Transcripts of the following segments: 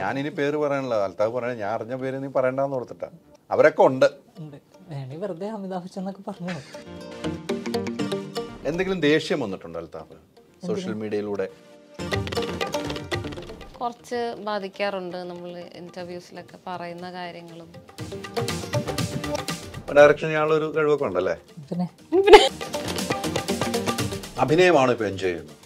ഞാനിനി പേര് പറയാനുള്ള അൽത്താഫ് പറയണ ഞാൻ അറിഞ്ഞ പേര് നീ പറയണ്ടെന്ന് ഓർത്തിട്ടാ. അവരൊക്കെ ഉണ്ട്. വെറുതെ അമിതാഭ് എന്നൊക്കെ പറഞ്ഞു. എന്തെങ്കിലും ദേഷ്യം വന്നിട്ടുണ്ടോ അൽത്താഫ്? സോഷ്യൽ മീഡിയയിലൂടെ. കുറച്ച് ബാധിക്കാറുണ്ട് നമ്മൾ ഇന്റർവ്യൂസിലൊക്കെ പറയുന്ന കാര്യങ്ങളും. ഡയറക്ഷൻ ഞാളൊരു കഴിവൊക്കെ ഉണ്ടല്ലേ? പിന്നെ? അഭിനയമാണ് ഇപ്പൊ എൻജോയ് ചെയ്യുന്നത്.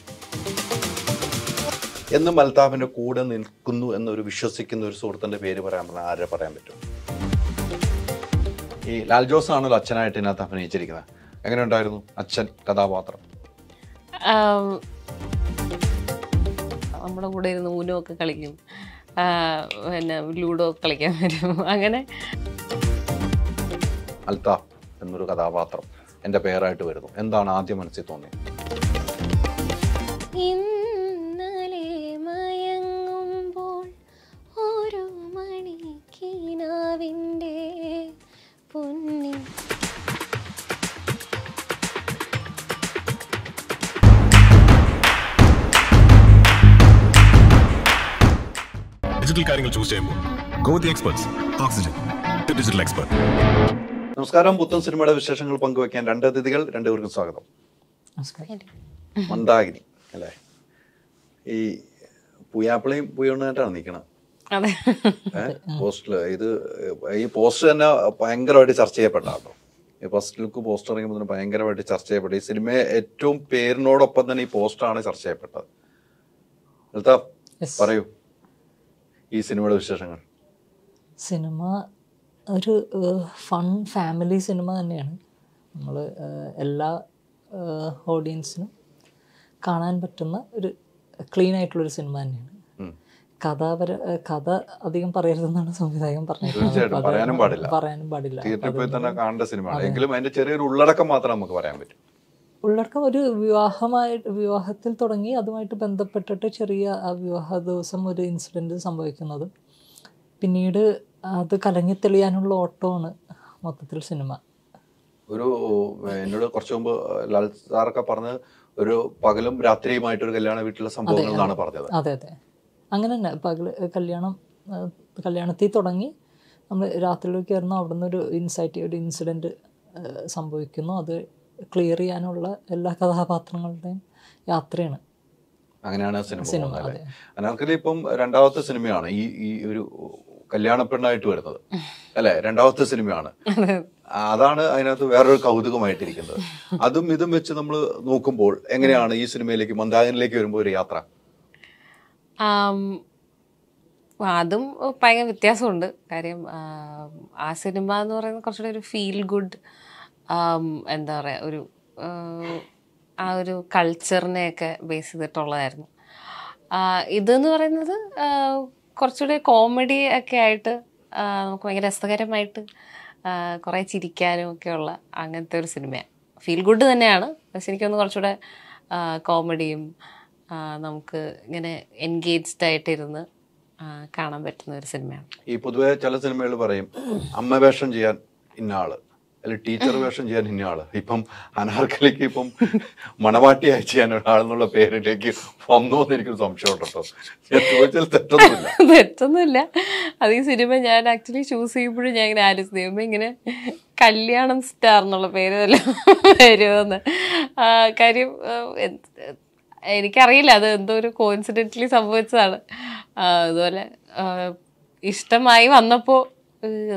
എന്നും അൽത്താഫിന്റെ കൂടെ നിൽക്കുന്നു എന്നൊരു വിശ്വസിക്കുന്ന ഒരു സുഹൃത്തിന്റെ പേര് പറയാൻ പറഞ്ഞാൽ ആരെ പറയാൻ പറ്റും? ഈ ലാൽ ജോസ് ആണല്ലോ അച്ഛനായിട്ട് ഇതിനകത്ത് അഭിനയിച്ചിരിക്കുന്നത്. എങ്ങനെ ഉണ്ടായിരുന്നു അച്ഛൻ കഥാപാത്രം? നമ്മുടെ കൂടെ ഇരുന്ന് ഊനോ ഒക്കെ കളിക്കും പിന്നെ ലൂഡോ ഒക്കെ കളിക്കാൻ വരും. അങ്ങനെ. അൽത്താഫ് എന്നൊരു കഥാപാത്രം എന്റെ പേരായിട്ട് വരുന്നു. എന്താണ് ആദ്യം മനസ്സിൽ തോന്നിയത്? ഡിജിറ്റൽ കാര്യങ്ങൾ ചൂസ് ചെയ്യുമ്പോൾ go the experts Oxygen digital expert. നമസ്കാരം പുത്തൻ സിനിമയുടെ വിശേഷങ്ങൾ പങ്കുവയ്ക്കാൻ രണ്ട് അതിഥികൾ രണ്ടുപേർക്കും സ്വാഗതം. മന്ദാഗിനി മന്ദാകിനി അല്ലേ? ഈ പുയാപ്പിളയും പുയോണ്ണായിട്ടാണ് നിൽക്കണം അതെ. പോസ്റ്റിൽ ഇത് ഈ പോസ്റ്റർ തന്നെ ഭയങ്കരമായിട്ട് ചർച്ച ചെയ്യപ്പെട്ട കേട്ടോ. ഈ ഫസ്റ്റ് ലുക്ക് പോസ്റ്റർ ഇറങ്ങുമ്പോൾ തന്നെ ഭയങ്കരമായിട്ട് ചർച്ച ചെയ്യപ്പെട്ടു. ഈ സിനിമയെ ഏറ്റവും പേരിനോടൊപ്പം തന്നെ ഈ പോസ്റ്റാണ് ചർച്ച ചെയ്യപ്പെട്ടത്. പറയൂ. ഈ സിനിമയുടെ വിശേഷങ്ങൾ? സിനിമ ഒരു ഫൺ ഫാമിലി സിനിമ തന്നെയാണ്. നമ്മൾ എല്ലാ ഓഡിയൻസിനും കാണാൻ പറ്റുന്ന ഒരു ക്ലീൻ ആയിട്ടുള്ളൊരു സിനിമ തന്നെയാണ്. കഥാപര കഥ അധികം പറയരുതെന്നാണ് സംവിധായകൻ പറഞ്ഞത്. പറയാനും പാടില്ല. പറയാനും പാടില്ല. തിയേറ്ററിൽ പോയി തന്നെ കാണേണ്ട സിനിമയാണ്. എങ്കിലും അതിന്റെ ചെറിയൊരു ഉള്ളടക്കം മാത്രം നമുക്ക് പറയാൻ പറ്റും. ഉള്ളടക്കം ഒരു വിവാഹമായിട്ട് വിവാഹത്തിൽ തുടങ്ങി അതുമായിട്ട് ബന്ധപ്പെട്ടിട്ട് ചെറിയ ആ വിവാഹ ദിവസം ഒരു ഇൻസിഡന്റ് സംഭവിക്കുന്നത്. പിന്നീട് അത് കലങ്ങി തെളിയാനുള്ള ഓട്ടമാണ് മൊത്തത്തിൽ സിനിമ. ഒരു എന്നോട് കുറച്ച് മുമ്പ് ലാൽ സാറൊക്കെ പറഞ്ഞത് ഒരു പകലും രാത്രിയുമായിട്ട് ഒരു കല്യാണ വീട്ടിലെ സംഭവങ്ങളാണ് പറഞ്ഞത്. അതെ അതെ. അങ്ങനെ തന്നെ പകൽ കല്യാണം കല്യാണത്തിൽ തുടങ്ങി നമ്മൾ രാത്രിയിലേക്ക് കയറുന്നു അവിടുന്ന് ഒരു ഇൻസൈറ്റ് ഒരു ഇൻസിഡന്റ് സംഭവിക്കുന്നു. അത് ക്ലിയർ ചെയ്യാനുള്ള എല്ലാ കഥാപാത്രങ്ങളുടെയും യാത്രയാണ് അങ്ങനെയാണ് സിനിമ സിനിമ, അതെ. അനാർക്കലി ഇപ്പം രണ്ടാമത്തെ സിനിമയാണ് ഈ ഈ ഒരു കല്യാണ പെണ്ണായിട്ട് വരുന്നത് അല്ലെ? രണ്ടാമത്തെ സിനിമയാണ്. അതാണ് അതിനകത്ത് വേറൊരു കൗതുകമായിട്ടിരിക്കുന്നത്. അതും ഇതും വെച്ച് നമ്മൾ നോക്കുമ്പോൾ എങ്ങനെയാണ് ഈ സിനിമയിലേക്ക് മന്ദാകനിലേക്ക് വരുമ്പോൾ ഒരു യാത്ര? ആം, അതും ഭയങ്കര വ്യത്യാസമുണ്ട്. കാര്യം ആം, ആ സിനിമ എന്ന് പറയുന്നത് കുറച്ചുകൂടി ഒരു ഫീൽ ഗുഡ് എന്താ പറയുക ഒരു ആ, ഒരു കൾച്ചറിനെയൊക്കെ ബേസ് ചെയ്തിട്ടുള്ളതായിരുന്നു. ഇതെന്ന് പറയുന്നത് കുറച്ചുകൂടി കോമഡി ഒക്കെ ആയിട്ട് നമുക്ക് ഭയങ്കര രസകരമായിട്ട് കുറേ ചിരിക്കാനും ഒക്കെയുള്ള അങ്ങനത്തെ ഒരു സിനിമയാണ് ഫീൽ ഗുഡ് തന്നെയാണ് പക്ഷെ എനിക്കൊന്ന് കുറച്ചുകൂടെ കോമഡിയും നമുക്ക് ഇങ്ങനെ എൻഗേജ്ഡ് ആയിട്ടിരുന്ന് കാണാൻ പറ്റുന്ന ഒരു സിനിമയാണ് ഈ പൊതുവെ ചില സിനിമകൾ പറയും അമ്മ വേഷം ചെയ്യാൻ ഇന്ന ആൾ അല്ലെങ്കിൽ ടീച്ചർ വേഷം ചെയ്യാൻ ഇന്ന ആൾ. ഇപ്പം അനാർക്കലിക്ക് ഇപ്പം മണവാട്ടിയായി ചെയ്യാൻ ഒരാളെന്നുള്ള പേരിലേക്ക് വന്നോന്ന് എനിക്കൊരു സംശയം ഉണ്ടോ ഞാൻ ചോദിച്ചാൽ തെറ്റൊന്നുമില്ല. അത് ഈ സിനിമ ഞാൻ ആക്ച്വലി ചൂസ് ചെയ്യുമ്പോഴും ഞാൻ ഇങ്ങനെ ദൈവമേ ഇങ്ങനെ കല്യാണം സ്റ്റാർ എന്നുള്ള പേര് വരുമെന്ന്. കാര്യം എനിക്കറിയില്ല. അത് എന്തോ ഒരു കോയിൻസിഡന്റലി സംഭവിച്ചതാണ്. അതുപോലെ ഇഷ്ടമായി വന്നപ്പോൾ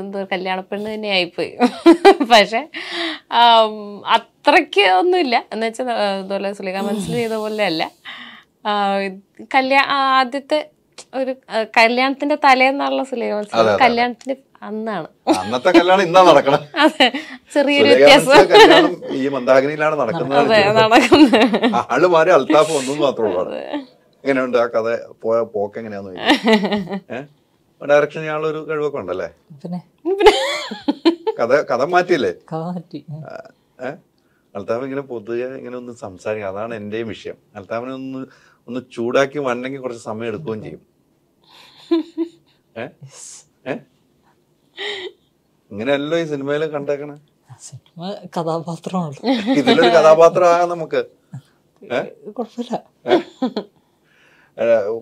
എന്തോ കല്യാണപ്പെണ്ണ് തന്നെ ആയിപ്പോയി. പക്ഷെ അത്രയ്ക്ക് ഒന്നുമില്ല. എന്ന് വെച്ചാൽ ഇതുപോലെ സുലിക മനസ്സിൽ ചെയ്ത പോലെ അല്ല കല്യാ ആദ്യത്തെ ഒരു കല്യാണത്തിന്റെ തലേന്നുള്ള സുലിക മനസ്സിൽ കല്യാണത്തിന്റെ അന്നാണ്. അന്നത്തെ കല്യാണം ഇന്നാ നടക്കണം ചെറിയൊരു വ്യത്യാസം. ഈ മന്ദാകിനിയിലാണ് നടക്കുന്നത് ആൾ മാറി അൽത്താഫ് ഒന്നും മാത്രമുള്ളൂ എങ്ങനെയുണ്ട് ആ കഥ? പോയ പോക്ക് എങ്ങനെയാന്ന് ഡയറക്ഷൻ ഒരു കഴിവൊക്കെ ഉണ്ടല്ലേ? പിന്നെ? കഥ കഥ മാറ്റിയില്ലേ? അൽത്താഫ് ഇങ്ങനെ പൊതുവെ ഇങ്ങനെ ഒന്ന് സംസാരിക്കുക അതാണ് എന്റെയും വിഷയം. അൽത്താഫിനെ ഒന്ന് ഒന്ന് ചൂടാക്കി വന്നെങ്കിൽ കുറച്ച് സമയം എടുക്കുകയും ചെയ്യും. ഇങ്ങനെയല്ലോ ഈ സിനിമയിൽ കണ്ടേക്കണേ. സിനിമ കഥാപാത്രമാണ് ഇതിലൊരു കഥാപാത്രം ആകാം നമുക്ക് കുഴപ്പമില്ല.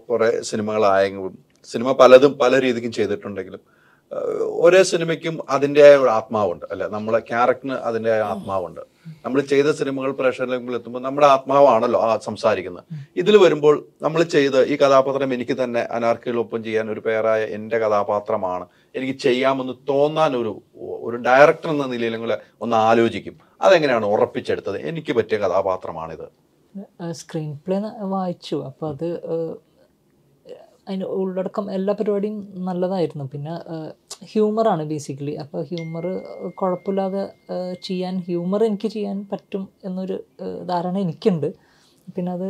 കുറെ സിനിമകളായെങ്കിലും സിനിമ പലതും പല രീതിക്കും ചെയ്തിട്ടുണ്ടെങ്കിലും ഓരോ സിനിമയ്ക്കും അതിന്റെതായ ഒരു ആത്മാവുണ്ട്. അല്ലെ? നമ്മളെ ക്യാരക്ടറിന് അതിന്റെതായ ആത്മാവുണ്ട്. നമ്മൾ ചെയ്ത സിനിമകൾ പ്രേക്ഷകരിലേക്ക് എത്തുമ്പോൾ നമ്മുടെ ആത്മാവാണല്ലോ ആ സംസാരിക്കുന്നത്. ഇതിൽ വരുമ്പോൾ നമ്മൾ ചെയ്ത് ഈ കഥാപാത്രം എനിക്ക് തന്നെ അനാർക്കികളൊപ്പം ചെയ്യാൻ ഒരു പേരായ എന്റെ കഥാപാത്രമാണ്. എനിക്ക് ചെയ്യാമെന്ന് തോന്നാൻ ഒരു ഒരു ഡയറക്ടർ എന്ന നിലയിൽ നിങ്ങൾ ഒന്ന് ആലോചിക്കും. അതെങ്ങനെയാണ് ഉറപ്പിച്ചെടുത്തത്? എനിക്ക് പറ്റിയ കഥാപാത്രമാണിത്. സ്ക്രീൻ പ്ലേ വായിച്ചു. അപ്പൊ അത് അതിന് ഉള്ളടക്കം എല്ലാ പരിപാടിയും നല്ലതായിരുന്നു. പിന്നെ ഹ്യൂമറാണ് ബേസിക്കലി. അപ്പോൾ ഹ്യൂമർ കുഴപ്പമില്ലാതെ ചെയ്യാൻ ഹ്യൂമർ എനിക്ക് ചെയ്യാൻ പറ്റും എന്നൊരു ധാരണ എനിക്കുണ്ട്. പിന്നെ അത്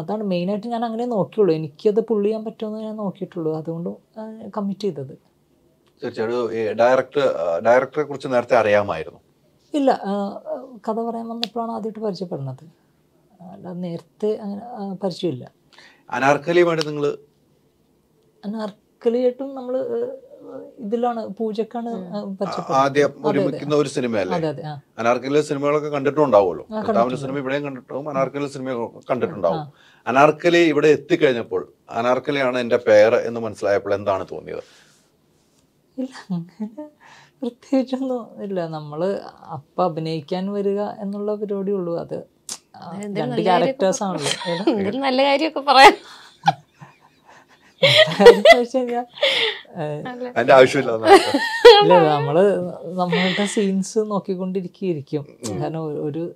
അതാണ് മെയിനായിട്ട് ഞാൻ അങ്ങനെ നോക്കിയുള്ളൂ. എനിക്കത് പുള്ളി ചെയ്യാൻ പറ്റുമെന്ന് ഞാൻ നോക്കിയിട്ടുള്ളൂ. അതുകൊണ്ട് കമ്മിറ്റ് ചെയ്തത്. തീർച്ചയായിട്ടും ഡയറക്ടർ ഡയറക്ടറെ കുറിച്ച് നേരത്തെ അറിയാമായിരുന്നു. ഇല്ല കഥ പറയാൻ വന്നപ്പോഴാണ് ആദ്യമായിട്ട് പരിചയപ്പെടുന്നത്. അല്ല നേരത്തെ അങ്ങനെ പരിചയമില്ല. അനാർക്കലിയുമായിട്ട് നിങ്ങൾ അനാർക്കലിയായിട്ടും നമ്മൾ ഇതിലാണ് പൂജക്കാണ് ആദ്യം ഒരുമിക്കുന്ന ഒരു സിനിമയല്ലേ? അതെ അതെ ആ. സിനിമകളൊക്കെ കണ്ടിട്ടുണ്ടാവുമല്ലോ. കർത്താവിന്റെ സിനിമ ഇവിടെയും കണ്ടിട്ടുണ്ടാവും അനാർക്കലി സിനിമ കണ്ടിട്ടുണ്ടാവും. അനാർക്കലി ഇവിടെ എത്തിക്കഴിഞ്ഞപ്പോൾ അനാർക്കലിയാണ് എന്റെ പേര് എന്ന് മനസ്സിലായപ്പോൾ എന്താണ് തോന്നിയത്? ഇല്ല അങ്ങനെ പ്രത്യേകിച്ചൊന്നും ഇല്ല. നമ്മൾ അപ്പം അഭിനയിക്കാൻ വരിക എന്നുള്ള പരിപാടിയുള്ളൂ അത് രണ്ട് ക്യാരക്ടേഴ്സ് ആണല്ലോ? എന്തെങ്കിലും നല്ല കാര്യമൊക്കെ പറയാം. അതിന്റെ ഇല്ല നമ്മൾ നമ്മളുടെ സീൻസ് നോക്കിക്കൊണ്ടിരിക്കും കാരണം ഒരു-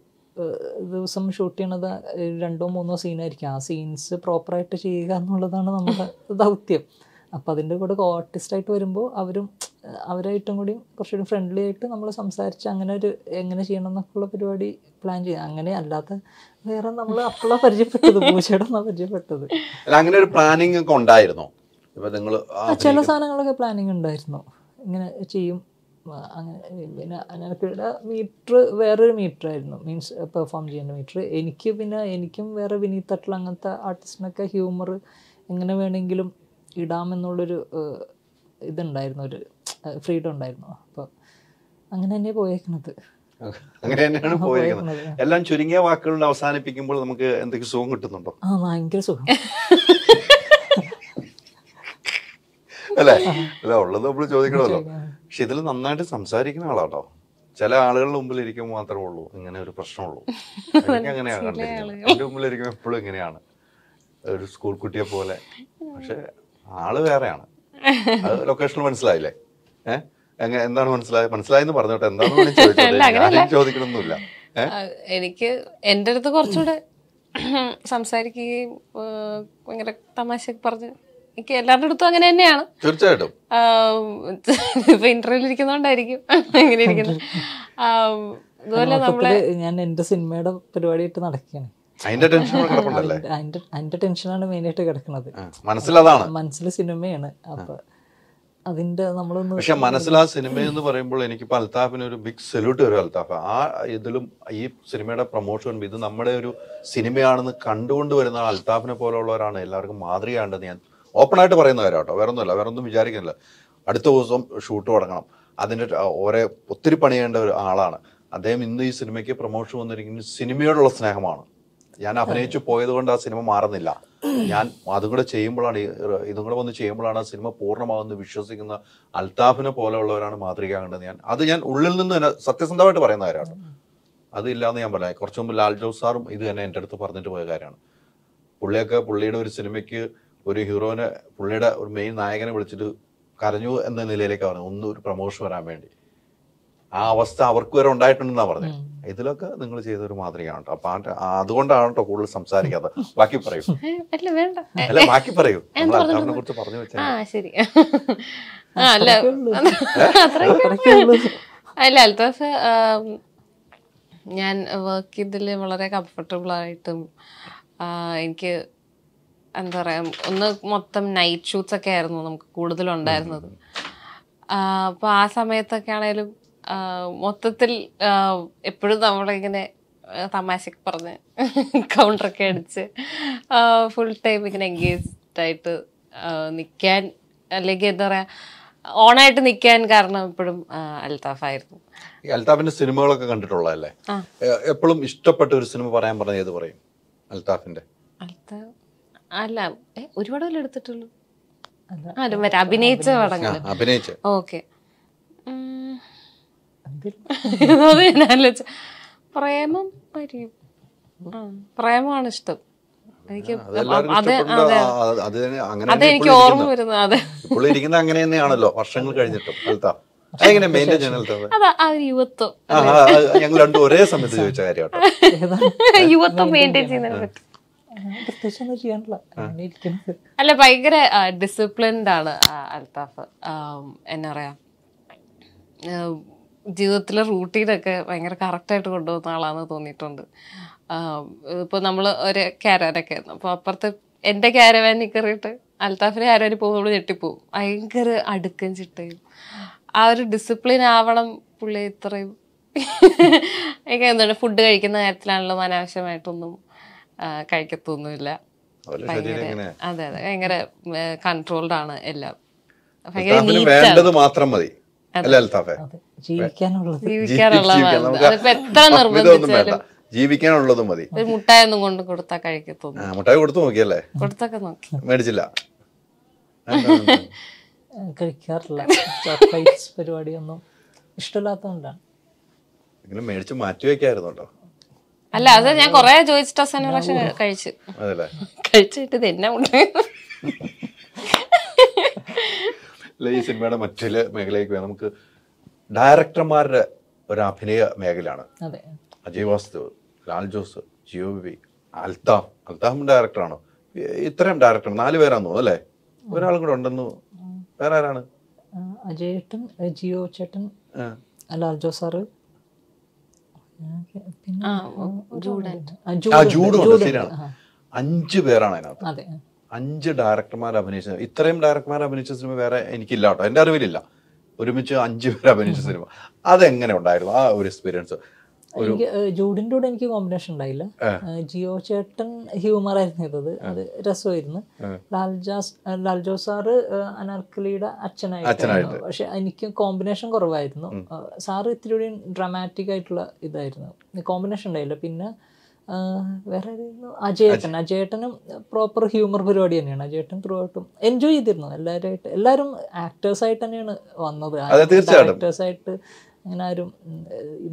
ദിവസം ഷൂട്ട് ചെയ്യണത് രണ്ടോ മൂന്നോ സീനായിരിക്കും ആ സീൻസ് പ്രോപ്പറായിട്ട് ചെയ്യുക എന്നുള്ളതാണ് നമ്മുടെ ദൗത്യം. അപ്പം അതിന്റെ കൂടെ ആർട്ടിസ്റ്റായിട്ട് വരുമ്പോൾ അവരും അവരായിട്ടും കൂടി കുറച്ചുകൂടി ഫ്രണ്ട്ലി ആയിട്ട് നമ്മൾ സംസാരിച്ച് അങ്ങനെ ഒരു എങ്ങനെ ചെയ്യണം എന്നൊക്കെയുള്ള പരിപാടി പ്ലാൻ ചെയ്യാം അങ്ങനെ അല്ലാത്ത വേറെ നമ്മൾ അപ്പോഴാണ് പരിചയപ്പെട്ടത്. പൂച്ചയുടെ പരിചയപ്പെട്ടത്. അങ്ങനെ ഒരു പ്ലാനിങ് ഒക്കെ ഉണ്ടായിരുന്നോ? നിങ്ങൾ ചില സാധനങ്ങളൊക്കെ പ്ലാനിങ് ഉണ്ടായിരുന്നു. ഇങ്ങനെ ചെയ്യും. അങ്ങനെ പിന്നെ അനർക്കയുടെ മീറ്റർ വേറൊരു മീറ്റർ ആയിരുന്നു. മീൻസ് പെർഫോം ചെയ്യേണ്ട മീറ്റർ എനിക്ക് പിന്നെ എനിക്കും വേറെ വിനീത് തട്ടിൽ അങ്ങനത്തെ ആർട്ടിസ്റ്റിനൊക്കെ ഹ്യൂമർ എങ്ങനെ വേണമെങ്കിലും ഇടാമെന്നുള്ളൊരു ഇതുണ്ടായിരുന്നു ഒരു ഫ്രീഡം ഉണ്ടായിരുന്നു. അപ്പോൾ അങ്ങനെ തന്നെ പോയേക്കുന്നത്. അങ്ങനെ തന്നെയാണ് പോയിരിക്കുന്നത് എല്ലാം ചുരുങ്ങിയ വാക്കുകളിൽ അവസാനിപ്പിക്കുമ്പോൾ നമുക്ക് എന്തെങ്കിലും സുഖം കിട്ടുന്നുണ്ടോ? ആ ഭയങ്കര സുഖം. അല്ലേ? അല്ല ഉള്ളത് നമ്മൾ ചോദിക്കണമല്ലോ. പക്ഷെ ഇതിൽ നന്നായിട്ട് സംസാരിക്കുന്ന ആളാട്ടോ. ചില ആളുകളുടെ മുമ്പിൽ ഇരിക്കുമ്പോൾ മാത്രമേ ഉള്ളൂ. ഇങ്ങനെ ഒരു പ്രശ്നമുള്ളൂ. എനിക്ക് അങ്ങനെയാണ് കണ്ടിരിക്കുന്നത്. എന്റെ മുമ്പിൽ ഇരിക്കുമ്പോൾ എപ്പോഴും ഇങ്ങനെയാണ്. ഒരു സ്കൂൾ കുട്ടിയെ പോലെ. പക്ഷെ ആൾ വേറെയാണ്. അത് ലൊക്കേഷൻ മനസ്സിലായില്ലേ? ഏഹ് എന്താണ് മനസ്സിലായത്? മനസ്സിലായെന്ന് പറഞ്ഞോട്ടെ. എന്താണെന്ന് ചോദിച്ചോട്ടെ ചോദിക്കണമെന്നില്ല എനിക്ക് എന്റെ അടുത്ത് കുറച്ചുകൂടെ സംസാരിക്കുകയും ഭയങ്കര തമാശയൊക്കെ പറഞ്ഞ് എനിക്ക് എല്ലാവരുടെ അടുത്തും അങ്ങനെ തന്നെയാണ്. തീർച്ചയായിട്ടും. ഇപ്പൊ ഇന്റർവ്യൂവിൽ ഇരിക്കുന്നോണ്ടായിരിക്കും അങ്ങനെ ഇരിക്കുന്നത്. അതുപോലെ നമ്മളെ ഞാൻ എന്റെ സിനിമയുടെ പരിപാടിയായിട്ട് നടക്കുകയാണ് അതിന്റെ ടെൻഷൻ ടെൻഷനാണ് മെയിനായിട്ട് കിടക്കുന്നത് ആ, മനസ്സിലതാണ് മനസ്സിൽ സിനിമയാണ്. അപ്പൊ അതിന്റെ നമ്മളൊന്ന് പക്ഷെ മനസ്സിലാ ആ സിനിമ എന്ന് പറയുമ്പോൾ എനിക്കിപ്പോൾ അൽത്താഫിന് ഒരു ബിഗ് സല്യൂട്ട് വരും അൽത്താഫ്. ആ ഇതിലും ഈ സിനിമയുടെ പ്രൊമോഷൻ ഇത് നമ്മുടെ ഒരു സിനിമയാണെന്ന് കണ്ടുകൊണ്ട് വരുന്ന അൽത്താഫിനെ പോലുള്ളവരാണ് എല്ലാവർക്കും മാതൃകയാണ്ടെന്ന് ഞാൻ ഓപ്പൺ ആയിട്ട് പറയുന്ന കാര്യം കേട്ടോ വേറെ ഒന്നുമില്ല വേറെ ഒന്നും വിചാരിക്കുന്നില്ല. അടുത്ത ദിവസം ഷൂട്ട് തുടങ്ങണം. അതിന്റെ ഓരോ ഒത്തിരി പണിയേണ്ട ഒരു ആളാണ്. അദ്ദേഹം ഇന്ന് ഈ സിനിമയ്ക്ക് പ്രൊമോഷൻ വന്നിരിക്കുന്ന സിനിമയോടുള്ള സ്നേഹമാണ്. ഞാൻ അഭിനയിച്ചു പോയത് കൊണ്ട് ആ സിനിമ മാറുന്നില്ല. ഞാൻ അതും കൂടെ ചെയ്യുമ്പോഴാണ് ഇതും കൂടെ വന്ന് ചെയ്യുമ്പോഴാണ് ആ സിനിമ പൂർണമാകുന്ന വിശ്വസിക്കുന്ന അൽതാഫിനെ പോലെയുള്ളവരാണ് മാതൃക മാതൃകയാകേണ്ടത് ഞാൻ. അത് ഞാൻ ഉള്ളിൽ നിന്ന് തന്നെ സത്യസന്ധമായിട്ട് പറയുന്ന കാര്യമാണ്. അതില്ലാന്ന് ഞാൻ പറയാം. കുറച്ച് മുമ്പ് ലാൽ ജോസ് സാറും ഇത് തന്നെ എന്റെ അടുത്ത് പറഞ്ഞിട്ട് പോയ കാര്യമാണ്. പുള്ളിയൊക്കെ പുള്ളിയുടെ ഒരു സിനിമയ്ക്ക് ഒരു ഹീറോനെ പുള്ളിയുടെ ഒരു മെയിൻ നായകനെ വിളിച്ചിട്ട് കരഞ്ഞു എന്ന നിലയിലേക്ക് പറഞ്ഞു ഒന്നും ഒരു പ്രൊമോഷൻ വരാൻ വേണ്ടി. ആ അവസ്ഥ അവർക്ക് വരെ ഉണ്ടായിട്ടുണ്ടെന്നാ പറഞ്ഞത്. ഇതിലൊക്കെ നിങ്ങൾ ചെയ്ത ഒരു മാതൃകയാണ് കേട്ടോ അപ്പൊ അതുകൊണ്ടാണ് കേട്ടോ കൂടുതൽ സംസാരിക്കാത്ത ബാക്കി പറയൂ. അല്ല വേണ്ട. അല്ല ബാക്കി പറയൂ. അൽത്താഫിനെ കുറിച്ച് പറഞ്ഞു വെച്ചാൽ ആ ശരി. ആ അല്ല. അല്ല അൽത്താഫ് ഞാൻ വർക്ക് ചെയ്തതിൽ വളരെ കംഫർട്ടബിൾ ആയിട്ടും എനിക്ക് എന്താ പറയാ ഒന്ന് മൊത്തം നൈറ്റ് ഷൂട്ട്സ് ഒക്കെ ആയിരുന്നു നമുക്ക് കൂടുതലുണ്ടായിരുന്നത്. ആ, അപ്പൊ ആ സമയത്തൊക്കെ ആണേലും ആ, മൊത്തത്തിൽ എപ്പോഴും നമ്മളിങ്ങനെ തമാശക്ക് പറഞ്ഞ് കൗണ്ടറൊക്കെ അടിച്ച് ഫുൾ ടൈം ഇങ്ങനെ എൻഗേജ്ഡ് ആയിട്ട് നിൽക്കാൻ അല്ലെങ്കിൽ എന്താ പറയാ ഓണായിട്ട് നിൽക്കാൻ കാരണം എപ്പോഴും അൽത്താഫായിരുന്നു ഈ അൽത്താഫിന്റെ സിനിമകളൊക്കെ കണ്ടിട്ടുള്ളതല്ലേ? എപ്പോഴും ഇഷ്ടപ്പെട്ട ഒരു സിനിമ പറയാൻ പറഞ്ഞ ഏത് പറയും? അൽതാഫിന്റെ. അൽത്താഫ് അല്ല ഒരുപാട് എടുത്തിട്ടുള്ളൂ. അഭിനയിച്ച പടങ്ങൾ അഭിനയിച്ച. ഓക്കെ. അത് ഞാൻ ആലോചിച്ച പ്രേമം ആയിരിക്കും പ്രേമമാണ് ഇഷ്ടം. എനിക്ക് ഓർമ്മ. വരുന്നത് അതെ. ഇപ്പോൾ ഇരിക്കുന്നത് അങ്ങനെ തന്നെയാണല്ലോ വർഷങ്ങൾ കഴിഞ്ഞിട്ടും എങ്ങനെ മെയിന്റെയിൻ യുവത്വം. ഞങ്ങൾ രണ്ടും ഒരേ സമയത്ത് ചോദിച്ച കാര്യം കേട്ടോ ഏതാണ്? യുവത്വം മെയിന്റെയിൻ ചെയ്യുന്നതിനെ പറ്റി. അല്ല ഭയങ്കര ഡിസിപ്ലിൻഡ് ആണ് അൽത്താഫ്. എന്നാ പറയാ? ജീവിതത്തിലെ റൂട്ടീനൊക്കെ ഭയങ്കര കറക്റ്റായിട്ട് കൊണ്ടുപോകുന്ന ആളാന്ന് തോന്നിയിട്ടുണ്ട്. ഇപ്പോൾ നമ്മൾ ഒരു ക്യാരവാനൊക്കെ ആയിരുന്നു അപ്പോൾ അപ്പുറത്ത് എന്റെ ക്യാരവാനിൽ കയറിയിട്ട് അൽത്താഫിന്റെ ക്യാരവാനിൽ പോകുമ്പോൾ ഞെട്ടിപ്പോവും. ഭയങ്കര അടുക്കും ചിട്ടയും. ആ ഒരു ഡിസിപ്ലിൻ ആവണം പുള്ളി ഇത്രയും. എനിക്ക് എന്താണ് ഫുഡ് കഴിക്കുന്ന കാര്യത്തിലാണല്ലോ അനാവശ്യമായിട്ടൊന്നും കഴിക്കത്തൊന്നുമില്ല. അതെ അതെ. ഭയങ്കര കൺട്രോൾഡ് ആണ് എല്ലാം. ഭയങ്കര അൽത്താഫിന്. വേണ്ടത് മാത്രം മതി. അല്ലേ അൽത്താഫെ? ജീവിക്കാനുള്ളത്. ജീവിക്കാനുള്ള ജീവിക്കാൻ മരുന്ന്. എത്ര അമിതമൊന്നും വേണ്ട. നിർബന്ധിച്ചാലും. ജീവിക്കാനുള്ളത് മതി. മുട്ടായൊന്നും കൊണ്ട് കൊടുത്താ കഴിക്കത്തോന്നു ആ, മുട്ടായി കൊടുത്തു നോക്കിയല്ലേ? കൊടുത്തൊക്കെ നോക്കി. മേടിച്ചില്ല. കഴിക്കാറില്ല. ചോക്ലേറ്റ്സ് പരിപാടിയൊന്നും ഇഷ്ടമില്ലാത്തതുകൊണ്ടാണ്. എങ്കിലും മേടിച്ച് മാറ്റി വെക്കായിരുന്നല്ലോ അല്ല അത് ഞാൻ കൊറേ ചോദിച്ചിട്ട് അവസാന പ്രാവശ്യം കഴിച്ചു. അതല്ലേ? കഴിച്ചിട്ട് തന്നെ ഈ സിനിമയുടെ മറ്റൊരു മേഖലയിലേക്ക് പോയാൽ നമുക്ക് ഡയറക്ടർമാരുടെ ഒരു അഭിനയ മേഖലയാണ്. അതെ. അജയ് വാസ്തു ലാൽ ജോസ് ജിയോ ബി അൽതാഫ്. അൽതാഫും ഡയറക്ടറാണോ? ഇത്രയും ഡയറക്ടർ നാല് പേരാന്ന് തോന്നുന്നു അല്ലേ? ഒരാളും കൂടെ ഉണ്ടെന്ന് വേറെ ആരാണ്? അജയേട്ടൻ ജിയോ ചേട്ടൻ ലാൽ ജോസ് സാറ്. ആ, പിന്നെ ആ, ആ, ജൂഡൻ. ആ, ആ ജൂഡൻ ഉണ്ട് ജൂഡൻ അഞ്ച് പേരാണ് അതിനകത്ത്. അതെ. അഞ്ച് ഡയറക്ടർമാർ അഭിനയിച്ച ഇത്രയും ഡയറക്ടർമാർ അഭിനയിച്ച സിനിമ വേറെ എനിക്കില്ല കേട്ടോ. എന്റെ അറിവിലില്ല. ഒരുമിച്ച് അഞ്ചു പേര് അഭിനയിച്ച സിനിമ. അതെങ്ങനെ ഉണ്ടായിരുന്നു? ആ ഒരു എക്സ്പീരിയൻസ് എനിക്ക് ജൂഡിന്റെ കൂടെ എനിക്ക് കോമ്പിനേഷൻ ഉണ്ടായില്ല. ജിയോ ചേട്ടൻ ഹ്യൂമർ ആയിരുന്നു ചെയ്തത്. അത് രസമായിരുന്നു. ലാൽജാസ് ലാൽജോ സാറ് അനർക്കലിയുടെ അച്ഛനായിട്ടായിരുന്നു പക്ഷെ എനിക്ക് കോമ്പിനേഷൻ കുറവായിരുന്നു. സാറ് ഇത്തിരി കൂടി ഡ്രാമാറ്റിക് ആയിട്ടുള്ള ഇതായിരുന്നു. കോമ്പിനേഷൻ ഉണ്ടായില്ല. പിന്നെ വേറെ? അജയേട്ടൻ. അജയേട്ടനും പ്രോപ്പർ ഹ്യൂമർ പരിപാടി തന്നെയാണ്. അജയേട്ടൻ ത്രൂ ഔട്ടും എൻജോയ് ചെയ്തിരുന്നു. എല്ലാവരുമായിട്ട് എല്ലാവരും ആക്ടേഴ്സ് ആയിട്ട് തന്നെയാണ് വന്നത്. അതെ, തീർച്ചയായിട്ടും. ആക്ടേഴ്സ് ആയിട്ട് അങ്ങനെ ആരും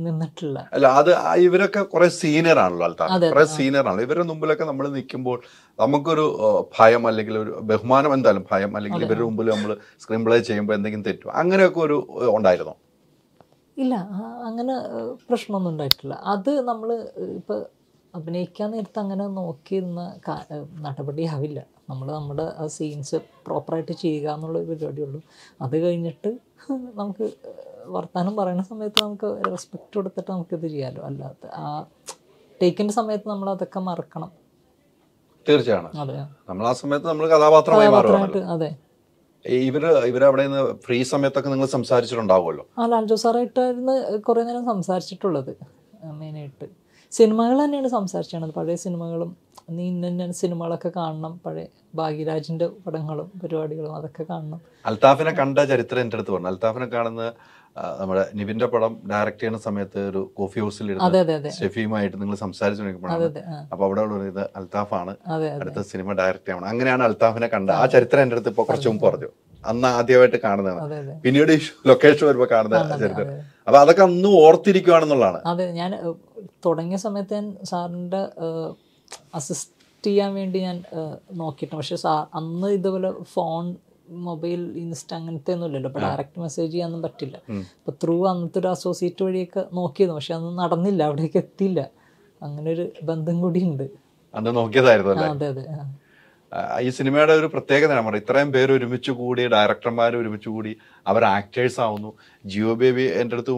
നിന്നിട്ടില്ല. അല്ല അത് ഇവരൊക്കെ കുറെ സീനിയർ ആണല്ലോ അൽത്താഫ്. കുറെ സീനിയർ ആണല്ലോ. ഇവരുടെ മുമ്പിലൊക്കെ നമ്മൾ നിൽക്കുമ്പോൾ നമുക്കൊരു ഭയം അല്ലെങ്കിൽ ഒരു ബഹുമാനം എന്തായാലും ഭയം അല്ലെങ്കിൽ ഇവരുടെ മുമ്പിൽ നമ്മൾ സ്ക്രീൻ പ്ലേ ചെയ്യുമ്പോൾ എന്തെങ്കിലും തെറ്റും അങ്ങനെയൊക്കെ ഒരു ഉണ്ടായിരുന്നോ? ഇല്ല അങ്ങനെ പ്രശ്നമൊന്നും ഉണ്ടായിട്ടില്ല. അത് നമ്മൾ ഇപ്പം അഭിനയിക്കാൻ നേരത്ത് അങ്ങനെ നോക്കി നിന്ന് നടപടിയാവില്ല. നമ്മൾ നമ്മുടെ ആ സീൻസ് പ്രോപ്പറായിട്ട് ചെയ്യുക എന്നുള്ള പരിപാടിയുള്ളൂ. അത് കഴിഞ്ഞിട്ട് നമുക്ക് വർത്തമാനം വർത്താനം പറയുന്ന സമയത്ത് നമുക്ക് റെസ്പെക്റ്റ് കൊടുത്തിട്ട് നമുക്കിത് ചെയ്യാമല്ലോ അല്ലാതെ ആ ടേക്കിന്റെ സമയത്ത് നമ്മൾ അതൊക്കെ മറക്കണം. തീർച്ചയാണ് നമ്മൾ ആ സമയത്ത് നമ്മൾ കഥാപാത്രമായി അതെ. ഈ ഇവർ ഇവരവിടെ നിന്ന് ഫ്രീ സമയത്തൊക്കെ നിങ്ങൾ സംസാരിച്ചിട്ടുണ്ടാവുമല്ലോ. ആ ലാൽജോ സാറായിട്ടായിരുന്നു കുറേ നേരം സംസാരിച്ചിട്ടുള്ളത് മെയിനായിട്ട്. സിനിമകൾ തന്നെയാണ് സംസാരിച്ചത്. പഴയ സിനിമകളും നീ ഇന്ന സിനിമകളൊക്കെ കാണണം. പഴയ ഭാഗ്യരാജിന്റെ പടങ്ങളും പരിപാടികളും അതൊക്കെ കാണണം. അൽതാഫിനെ കണ്ട ചരിത്രം എന്റെ അടുത്ത് പറഞ്ഞു. അൽതാഫിനെ കാണുന്ന നമ്മുടെ നിവിന്റെ പടം ഡയറക്ട് ചെയ്യുന്ന സമയത്ത് ഒരു കോഫി ഹൗസിൽ ഷെഫിയുമായിട്ട് നിങ്ങൾ സംസാരിച്ചു അപ്പൊ അവിടെ പറയുന്നത് അൽത്താഫാണ് അടുത്ത സിനിമ ഡയറക്ട് ചെയ്യണം. അങ്ങനെയാണ് അൽതാഫിനെ കണ്ട ആ ചരിത്രം എന്റെ അടുത്ത് ഇപ്പൊ കുറച്ച് മുമ്പ് പറഞ്ഞു. അന്ന് ആദ്യമായിട്ട് കാണുന്നതാണ്. പിന്നീട് ഈ ലൊക്കേഷൻ വരുമ്പോ കാണുന്ന ചരിത്രം അപ്പൊ അതൊക്കെ അന്ന് ഓർത്തിരിക്കുകയാണെന്നുള്ളതാണ് അതെ ഞാൻ തുടങ്ങിയ സമയത്ത് ഞാൻ സാറിന്റെ അസിസ്റ്റ് ചെയ്യാൻ വേണ്ടി ഞാൻ നോക്കിയിട്ട് നോക്കിയിട്ടുണ്ട്. പക്ഷെ സാർ അന്ന് ഇതുപോലെ ഫോൺ മൊബൈൽ ഇൻസ്റ്റ അങ്ങനത്തെ ഒന്നും ഇല്ലല്ലോ അപ്പോൾ ഡയറക്റ്റ് മെസ്സേജ് ചെയ്യാനൊന്നും പറ്റില്ല. അപ്പോൾ ത്രൂ അന്നത്തെ ഒരു അസോസിയേറ്റ് വഴിയൊക്കെ നോക്കിയിരുന്നു. പക്ഷെ അന്ന് നടന്നില്ല. അവിടേക്ക് എത്തിയില്ല. അങ്ങനെ ഒരു ബന്ധം കൂടി ഉണ്ട് അന്ന് നോക്കിയതായിരുന്നു അതെ അതെ ഈ സിനിമയുടെ ഒരു പ്രത്യേകത നമ്മുടെ ഇത്രയും പേര് ഒരുമിച്ച് കൂടി ഡയറക്ടർമാർ ഒരുമിച്ച് കൂടി അവർ ആക്ടേഴ്സ് ആവുന്നു. ജിയോ ബേബി എന്റെ അടുത്ത്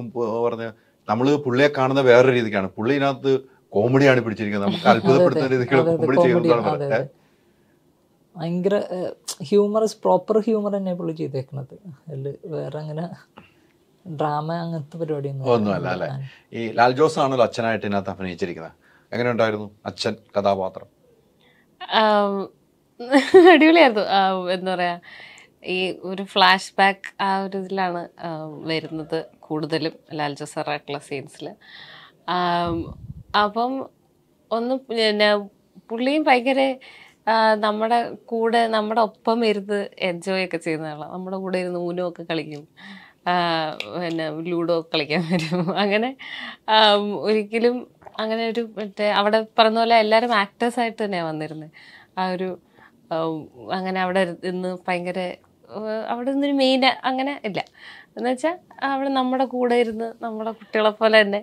പറഞ്ഞ് നമ്മൾ പുള്ളിയെ കാണുന്ന വേറൊരു രീതിക്കാണ്. പുള്ളി ഇതിനകത്ത് കോമഡിയാണ് പിടിച്ചിരിക്കുന്നത്. നമുക്ക് അത്ഭുതപ്പെടുത്തുന്ന രീതിക്കുള്ള കോമഡി ചെയ്യുന്നതാണ് പറഞ്ഞത് ഭയങ്കര ഹ്യൂമറസ് പ്രോപ്പർ ഹ്യൂമർ തന്നെ പുള്ളി ചെയ്തേക്കുന്നത് അതിൽ വേറെ അങ്ങനെ ഡ്രാമ അങ്ങനത്തെ പരിപാടിയൊന്നും ഒന്നുമല്ല അല്ലേ? ഈ ലാൽ ജോസ് ആണല്ലോ അച്ഛനായിട്ട് ഇതിനകത്ത് അഭിനയിച്ചിരിക്കുന്നത്. എങ്ങനെ ഉണ്ടായിരുന്നു അച്ഛൻ കഥാപാത്രം? ആം, അടിപൊളിയായിരുന്നു. എന്താ പറയാ ഈ ഒരു ഫ്ലാഷ് ബാക്ക് ആ ഒരു ഇതിലാണ് വരുന്നത് കൂടുതലും ലാൽ ജസറായിട്ടുള്ള സീൻസിൽ അപ്പം ഒന്ന് പിന്നെ പുള്ളിയും ഭയങ്കര നമ്മുടെ കൂടെ നമ്മുടെ ഒപ്പം ഇരുന്ന് എൻജോയ് ഒക്കെ ചെയ്യുന്ന ആളാണ് നമ്മുടെ കൂടെ ഇരുന്ന് ഊനോ ഒക്കെ കളിക്കും. പിന്നെ ലൂഡോ കളിക്കാൻ വരും. അങ്ങനെ ഒരിക്കലും അങ്ങനെ ഒരു മറ്റേ അവിടെ പറഞ്ഞ പോലെ എല്ലാവരും ആക്ടേഴ്സായിട്ട് തന്നെയാണ് വന്നിരുന്നത് ആ ഒരു അങ്ങനെ അവിടെ നിന്ന് ഭയങ്കര അവിടെ നിന്നൊരു മെയിൻ അങ്ങനെ ഇല്ല. എന്ന് വെച്ചാൽ അവിടെ നമ്മുടെ കൂടെ ഇരുന്ന് നമ്മുടെ കുട്ടികളെ പോലെ തന്നെ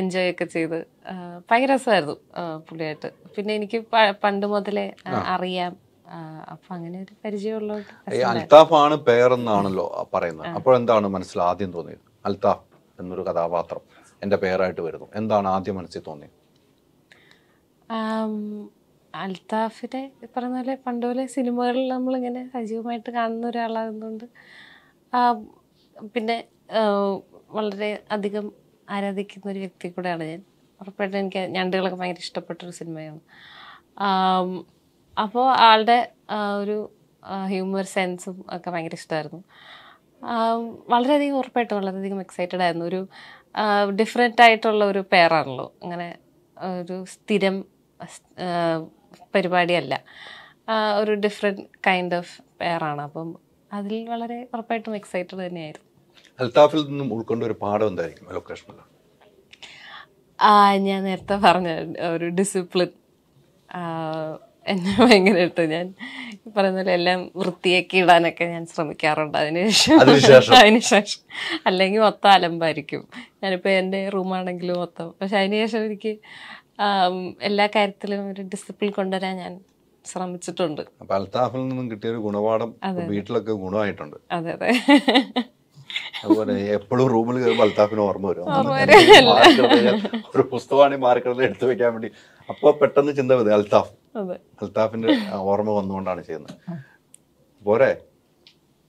എൻജോയ് ഒക്കെ ചെയ്ത് ഭയങ്കര രസമായിരുന്നു പുള്ളിയായിട്ട്. പിന്നെ എനിക്ക് പണ്ട് മുതലേ അറിയാം. അപ്പൊ അങ്ങനെ ഒരു പരിചയമുള്ളത് അൽത്താഫ് ആണ് പേരെന്നാണല്ലോ പറയുന്നത്. അപ്പോൾ എന്താണ് മനസ്സിൽ ആദ്യം തോന്നിയത്? അൽത്താഫ് എന്നൊരു കഥാപാത്രം എന്റെ പേരായിട്ട് വരുന്നു. എന്താണ് ആദ്യം മനസ്സിൽ തോന്നിയത്? അൽത്താഫിനെ പറഞ്ഞ പോലെ പണ്ട് പോലെ സിനിമകളിൽ നമ്മളിങ്ങനെ സജീവമായിട്ട് കാണുന്ന ഒരാളാകുന്നുണ്ട് പിന്നെ വളരെ അധികം ആരാധിക്കുന്ന ഒരു വ്യക്തി കൂടെയാണ് ഞാൻ. ഉറപ്പായിട്ടും എനിക്ക് ഞണ്ടുകളൊക്കെ ഭയങ്കര ഇഷ്ടപ്പെട്ടൊരു സിനിമയാണ്. അപ്പോൾ ആളുടെ ഒരു ഹ്യൂമർ സെൻസും ഒക്കെ ഭയങ്കര ഇഷ്ടമായിരുന്നു. വളരെയധികം ഉറപ്പായിട്ടും വളരെയധികം എക്സൈറ്റഡ് ആയിരുന്നു. ഒരു ഡിഫറെന്റ് ആയിട്ടുള്ള ഒരു പെയറാണല്ലോ അങ്ങനെ ഒരു സ്ഥിരം പരിപാടിയല്ല. ഒരു ഡിഫറെന്റ് കൈൻഡ് ഓഫ് പെയറാണ് അപ്പം അതിൽ വളരെ ഉറപ്പായിട്ടും എക്സൈറ്റഡ് തന്നെയായിരുന്നു. അൽത്താഫിൽ നിന്നും ഉൾക്കൊണ്ട ഒരു പാഠം എന്തായിരിക്കും? ലൊക്കേഷനിൽ ആ ഞാൻ നേരത്തെ പറഞ്ഞ ഒരു ഡിസിപ്ലിൻ എന്നെ ഭയങ്കരമായിട്ട് ഞാൻ പറയുന്ന പോലെ എല്ലാം വൃത്തിയാക്കി ഇടാനൊക്കെ ഞാൻ ശ്രമിക്കാറുണ്ട്. അതിനുശേഷം അതിനുശേഷം? അല്ലെങ്കിൽ മൊത്തം അലമ്പായിരിക്കും. ഞാനിപ്പോൾ എന്റെ റൂമാണെങ്കിലും മൊത്തം. പക്ഷെ അതിനുശേഷം എനിക്ക് എല്ലാ കാര്യത്തിലും ഒരു ഡിസിപ്ലിൻ കൊണ്ടുവരാൻ ഞാൻ ശ്രമിച്ചിട്ടുണ്ട്. അപ്പൊ അൽത്താഫിൽ നിന്നും കിട്ടിയ ഒരു ഗുണപാഠം വീട്ടിലൊക്കെ ഗുണമായിട്ടുണ്ട്. അതെ അതെ. അതുപോലെ എപ്പോഴും റൂമിൽ കയറുമ്പോൾ അൽത്താഫിന് ഓർമ്മ വരും. ഒരു പുസ്തകമാണ് മാർക്കറിൽ എടുത്തു വെക്കാൻ വേണ്ടി. അപ്പോൾ പെട്ടെന്ന് ചിന്ത വരും അൽത്താഫ്. അൽത്താഫിന്റെ ഓർമ്മ വന്നുകൊണ്ടാണ് ചെയ്യുന്നത്. പോരെ?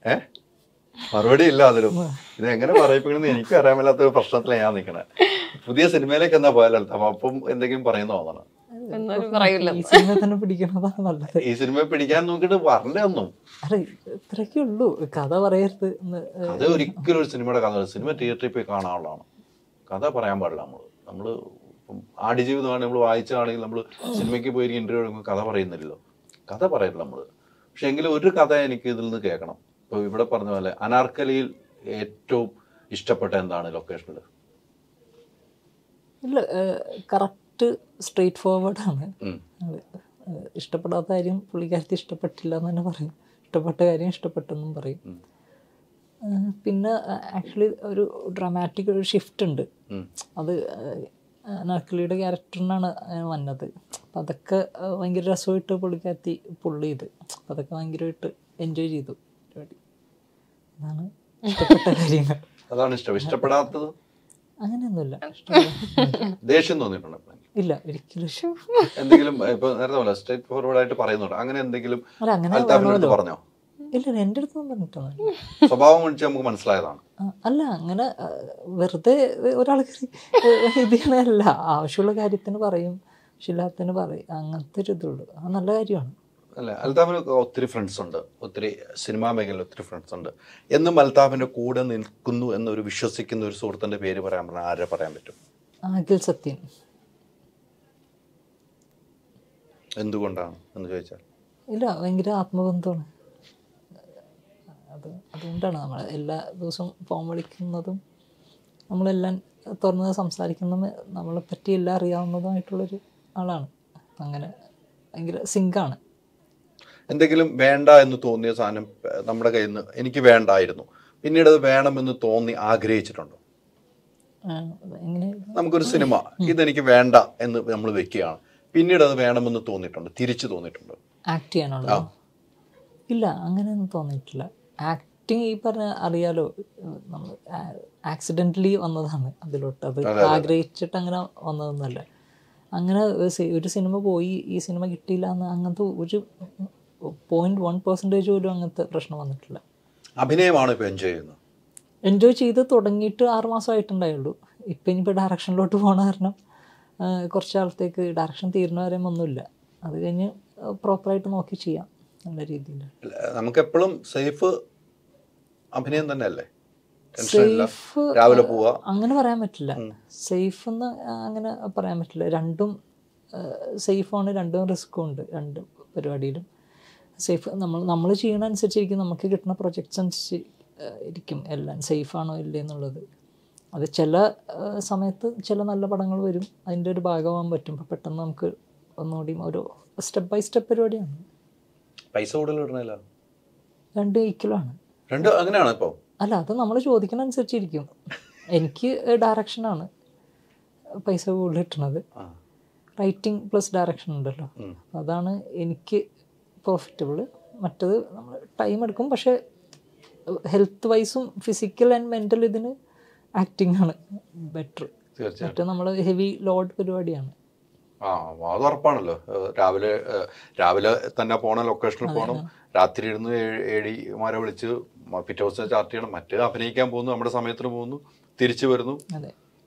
ഏ? മറുപടി ഇല്ല അതിലും. ഇത് എങ്ങനെ പറയിപ്പിക്കണമെന്ന് എനിക്കും അറിയാൻ മേലാത്ത ഒരു പ്രശ്നത്തിലാണ് ഞാൻ നിൽക്കണേ പുതിയ സിനിമയിലേക്ക് എന്നാ പോയാലും അപ്പം എന്തെങ്കിലും പറയുന്ന തോന്നണം. ഈ സിനിമ തന്നെ പിടിക്കണതാണ് നല്ലത്. ഈ സിനിമ പിടിക്കാൻ നോക്കിട്ട് പറഞ്ഞൊന്നും അല്ല ഇത്രയൊക്കെ ഉള്ളൂ. കഥ പറയരുത് അത് ഒരിക്കലും ഒരു സിനിമയുടെ കഥ സിനിമ തിയേറ്ററിൽ പോയി കാണാനുള്ളതാണ്. കഥ പറയാൻ പാടില്ല നമ്മൾ നമ്മൾ ആടുജീവിതമാണ് നമ്മൾ വായിച്ചാണെങ്കിൽ നമ്മൾ സിനിമയ്ക്ക് പോയി ഇന്റർവ്യൂ എടുക്കുമ്പോൾ കഥ പറയുന്നില്ലല്ലോ. കഥ പറയില്ല നമ്മൾ പക്ഷെ എങ്കിലും ഒരു കഥ എനിക്ക് ഇതിൽ നിന്ന് കേൾക്കണം. ഇപ്പോൾ ഇവിടെ പറഞ്ഞ പോലെ അനാർക്കലിയിൽ ഏറ്റവും ഇഷ്ടപ്പെട്ട എന്താണ് ലൊക്കേഷനിൽ ഇല്ല കറക്റ്റ് സ്ട്രെയിറ്റ് ഫോർവേഡ് ആണ് ഇഷ്ടപ്പെടാത്ത കാര്യം പുള്ളിക്കാരത്തി ഇഷ്ടപ്പെട്ടില്ല എന്ന് തന്നെ പറയും. ഇഷ്ടപ്പെട്ട കാര്യം ഇഷ്ടപ്പെട്ടെന്നും പറയും. പിന്നെ ആക്ച്വലി ഒരു ഡ്രാമാറ്റിക് ഒരു ഷിഫ്റ്റ് ഉണ്ട്. അത് നർക്കിളിയുടെ ക്യാരക്ടറിനാണ് വന്നത്. അപ്പം അതൊക്കെ ഭയങ്കര രസമായിട്ട് പുള്ളിക്കാരത്തി പുള്ളി ചെയ്ത്. അപ്പം അതൊക്കെ ഭയങ്കരമായിട്ട് എൻജോയ് ചെയ്തു. പരിപാടി. അതാണ് ഇഷ്ടപ്പെട്ട കാര്യങ്ങൾ. അതാണ് ഇഷ്ടം. ഇഷ്ടപ്പെടാത്തത് അങ്ങനെയൊന്നുമില്ല. ദേഷ്യം തോന്നിയിട്ടുണ്ടോ? ഇല്ല ഒരിക്കലും എന്തെങ്കിലും ഇപ്പൊ നേരത്തെ പോലെ സ്ട്രേറ്റ് ഫോർവേഡ് ആയിട്ട് പറയുന്നുണ്ട്. അങ്ങനെ എന്തെങ്കിലും അല്ല അങ്ങനെ അൽത്താഫിന്റെ പറഞ്ഞോ? ഇല്ല എന്റെ അടുത്തൊന്നും പറഞ്ഞിട്ടോ. സ്വഭാവം വിളിച്ച് നമുക്ക് മനസ്സിലായതാണ്. അല്ല അങ്ങനെ വെറുതെ ഒരാൾ ഇതിനല്ല ആവശ്യമുള്ള കാര്യത്തിന് പറയും ആവശ്യമില്ലാത്തതിന് പറയും. അങ്ങനത്തെ ഒരു ഇതുള്ളൂ. അത് നല്ല കാര്യമാണ്. അല്ല അൽതാഫിന് ഒത്തിരി ഫ്രണ്ട്സ് ഉണ്ട്. ഒത്തിരി സിനിമാ മേഖലയിൽ ഒത്തിരി ഫ്രണ്ട്സ് ഉണ്ട്. എന്നും അൽതാഫിന്റെ കൂടെ നിൽക്കുന്നു എന്നൊരു വിശ്വസിക്കുന്ന ഒരു സുഹൃത്തിന്റെ പേര് പറയാൻ പറഞ്ഞാൽ ആരെ പറയാൻ പറ്റും? അഖിൽ സത്യൻ എന്തുകൊണ്ടാണ് എന്ന് ചോദിച്ചാൽ? ഇല്ല ഭയങ്കര ആത്മബന്ധമാണ്. അത് അതുകൊണ്ടാണ് നമ്മൾ എല്ലാ ദിവസവും ഫോൺ വിളിക്കുന്നതും നമ്മളെല്ലാം തുറന്ന് സംസാരിക്കുന്നതും നമ്മളെ പറ്റി എല്ലാം അറിയാവുന്നതുമായിട്ടുള്ളൊരു ആളാണ്. അങ്ങനെ ഭയങ്കര സിങ്കാണ് എന്തെങ്കിലും വേണ്ട എന്ന് തോന്നിയ സാധനം നമ്മുടെ കയ്യിൽ നിന്ന് എനിക്ക് വേണ്ടായിരുന്നു. പിന്നീട് അത് വേണമെന്ന് തോന്നി ആഗ്രഹിച്ചിട്ടുണ്ടോ. നമുക്കൊരു സിനിമ ഇതെനിക്ക് വേണ്ട എന്ന് നമ്മൾ വെക്കുകയാണ്. പിന്നീട് അത് വേണമെന്ന് തോന്നിയിട്ടുണ്ട് തിരിച്ചു തോന്നിയിട്ടുണ്ട്. ആക്ട് ചെയ്യാനുള്ളതോ? ഇല്ല അങ്ങനെ ഒന്നും തോന്നിയിട്ടില്ല. ആക്ടിങ് ഈ പറഞ്ഞ അറിയാലോ നമ്മൾ ആക്സിഡന്റലി വന്നതാണ് അതിലോട്ട്. അത് ആഗ്രഹിച്ചിട്ട് അങ്ങനെ വന്നതൊന്നുമല്ല. അങ്ങനെ ഒരു സിനിമ പോയി ഈ സിനിമ കിട്ടിയില്ല എന്ന് അങ്ങനത്തെ ഒരു പോയിന്റ് വൺ പെർസെന്റേജ് പോലും അങ്ങനത്തെ പ്രശ്നം വന്നിട്ടില്ല. അഭിനയമാണ് ഇപ്പോൾ എൻജോയ് ചെയ്യുന്നത്? എൻജോയ് ചെയ്ത് തുടങ്ങിയിട്ട് ആറുമാസമായിട്ടുണ്ടായുള്ളൂ ഇപ്പം ഇനിയിപ്പോൾ ഡയറക്ഷനിലോട്ട് പോകണ കാരണം കുറച്ച് കാലത്തേക്ക് ഡയറക്ഷൻ തീരുന്ന വരെ ഒന്നുമില്ല. അത് കഴിഞ്ഞ് പ്രോപ്പറായിട്ട് നോക്കി ചെയ്യാം നല്ല രീതിയിൽ. നമുക്ക് എപ്പോഴും സേഫ് അഭിനയം തന്നെയല്ലേ? സേഫ് രാവിലെ പോവാ. അങ്ങനെ പറയാൻ പറ്റില്ല. സേഫ് എന്ന് അങ്ങനെ പറയാൻ പറ്റില്ല. രണ്ടും സേഫാണ് രണ്ടും റിസ്ക്കും ഉണ്ട്. രണ്ട് പരിപാടിയിലും. സേഫ് നമ്മൾ നമ്മൾ ചെയ്യണ അനുസരിച്ചിരിക്കും നമുക്ക് കിട്ടുന്ന പ്രൊജക്ട്സ് അനുസരിച്ച് ഇരിക്കും. എല്ലാം സേഫാണോ ഇല്ലേ എന്നുള്ളത്. അത് ചില സമയത്ത് ചില നല്ല പടങ്ങൾ വരും. അതിന്റെ ഒരു ഭാഗമാകാൻ പറ്റും. ഇപ്പം പെട്ടെന്ന് നമുക്ക് ഒന്നുകൂടി ഒരു സ്റ്റെപ്പ് ബൈ സ്റ്റെപ്പ് പരിപാടിയാണ്. പൈസ കൂടുതൽ ഇടണില്ല രണ്ട് ഈക്വലാണ് രണ്ട് അങ്ങനെയാണ് ഇപ്പോൾ അല്ല അത് നമ്മൾ ചോദിക്കണ അനുസരിച്ചിരിക്കും എനിക്ക് ഡയറക്ഷനാണ് പൈസ കൂടുതൽ കിട്ടണത്. റൈറ്റിംഗ് പ്ലസ് ഡയറക്ഷൻ ഉണ്ടല്ലോ. അതാണ് എനിക്ക് പ്രോഫിറ്റബിൾ മറ്റത് നമ്മൾ ടൈം എടുക്കും. പക്ഷേ ഹെൽത്ത് വൈസും ഫിസിക്കൽ ആൻഡ് മെന്റൽ ഇതിന് ആക്ടിങ് ആണ് ബെറ്റർ മറ്റേ നമ്മൾ ഹെവി ലോഡ് പരിപാടിയാണ്. ആ അത് ഉറപ്പാണല്ലോ. രാവിലെ രാവിലെ തന്നെ പോണ ലൊക്കേഷനിൽ പോകണം രാത്രി ഇരുന്ന് ഏടിമാരെ വിളിച്ച് പിറ്റേ ദിവസം ചാർട്ട് ചെയ്യണം. മറ്റേ അഭിനയിക്കാൻ പോകുന്നു നമ്മുടെ സമയത്തിന് പോകുന്നു തിരിച്ചു വരുന്നു.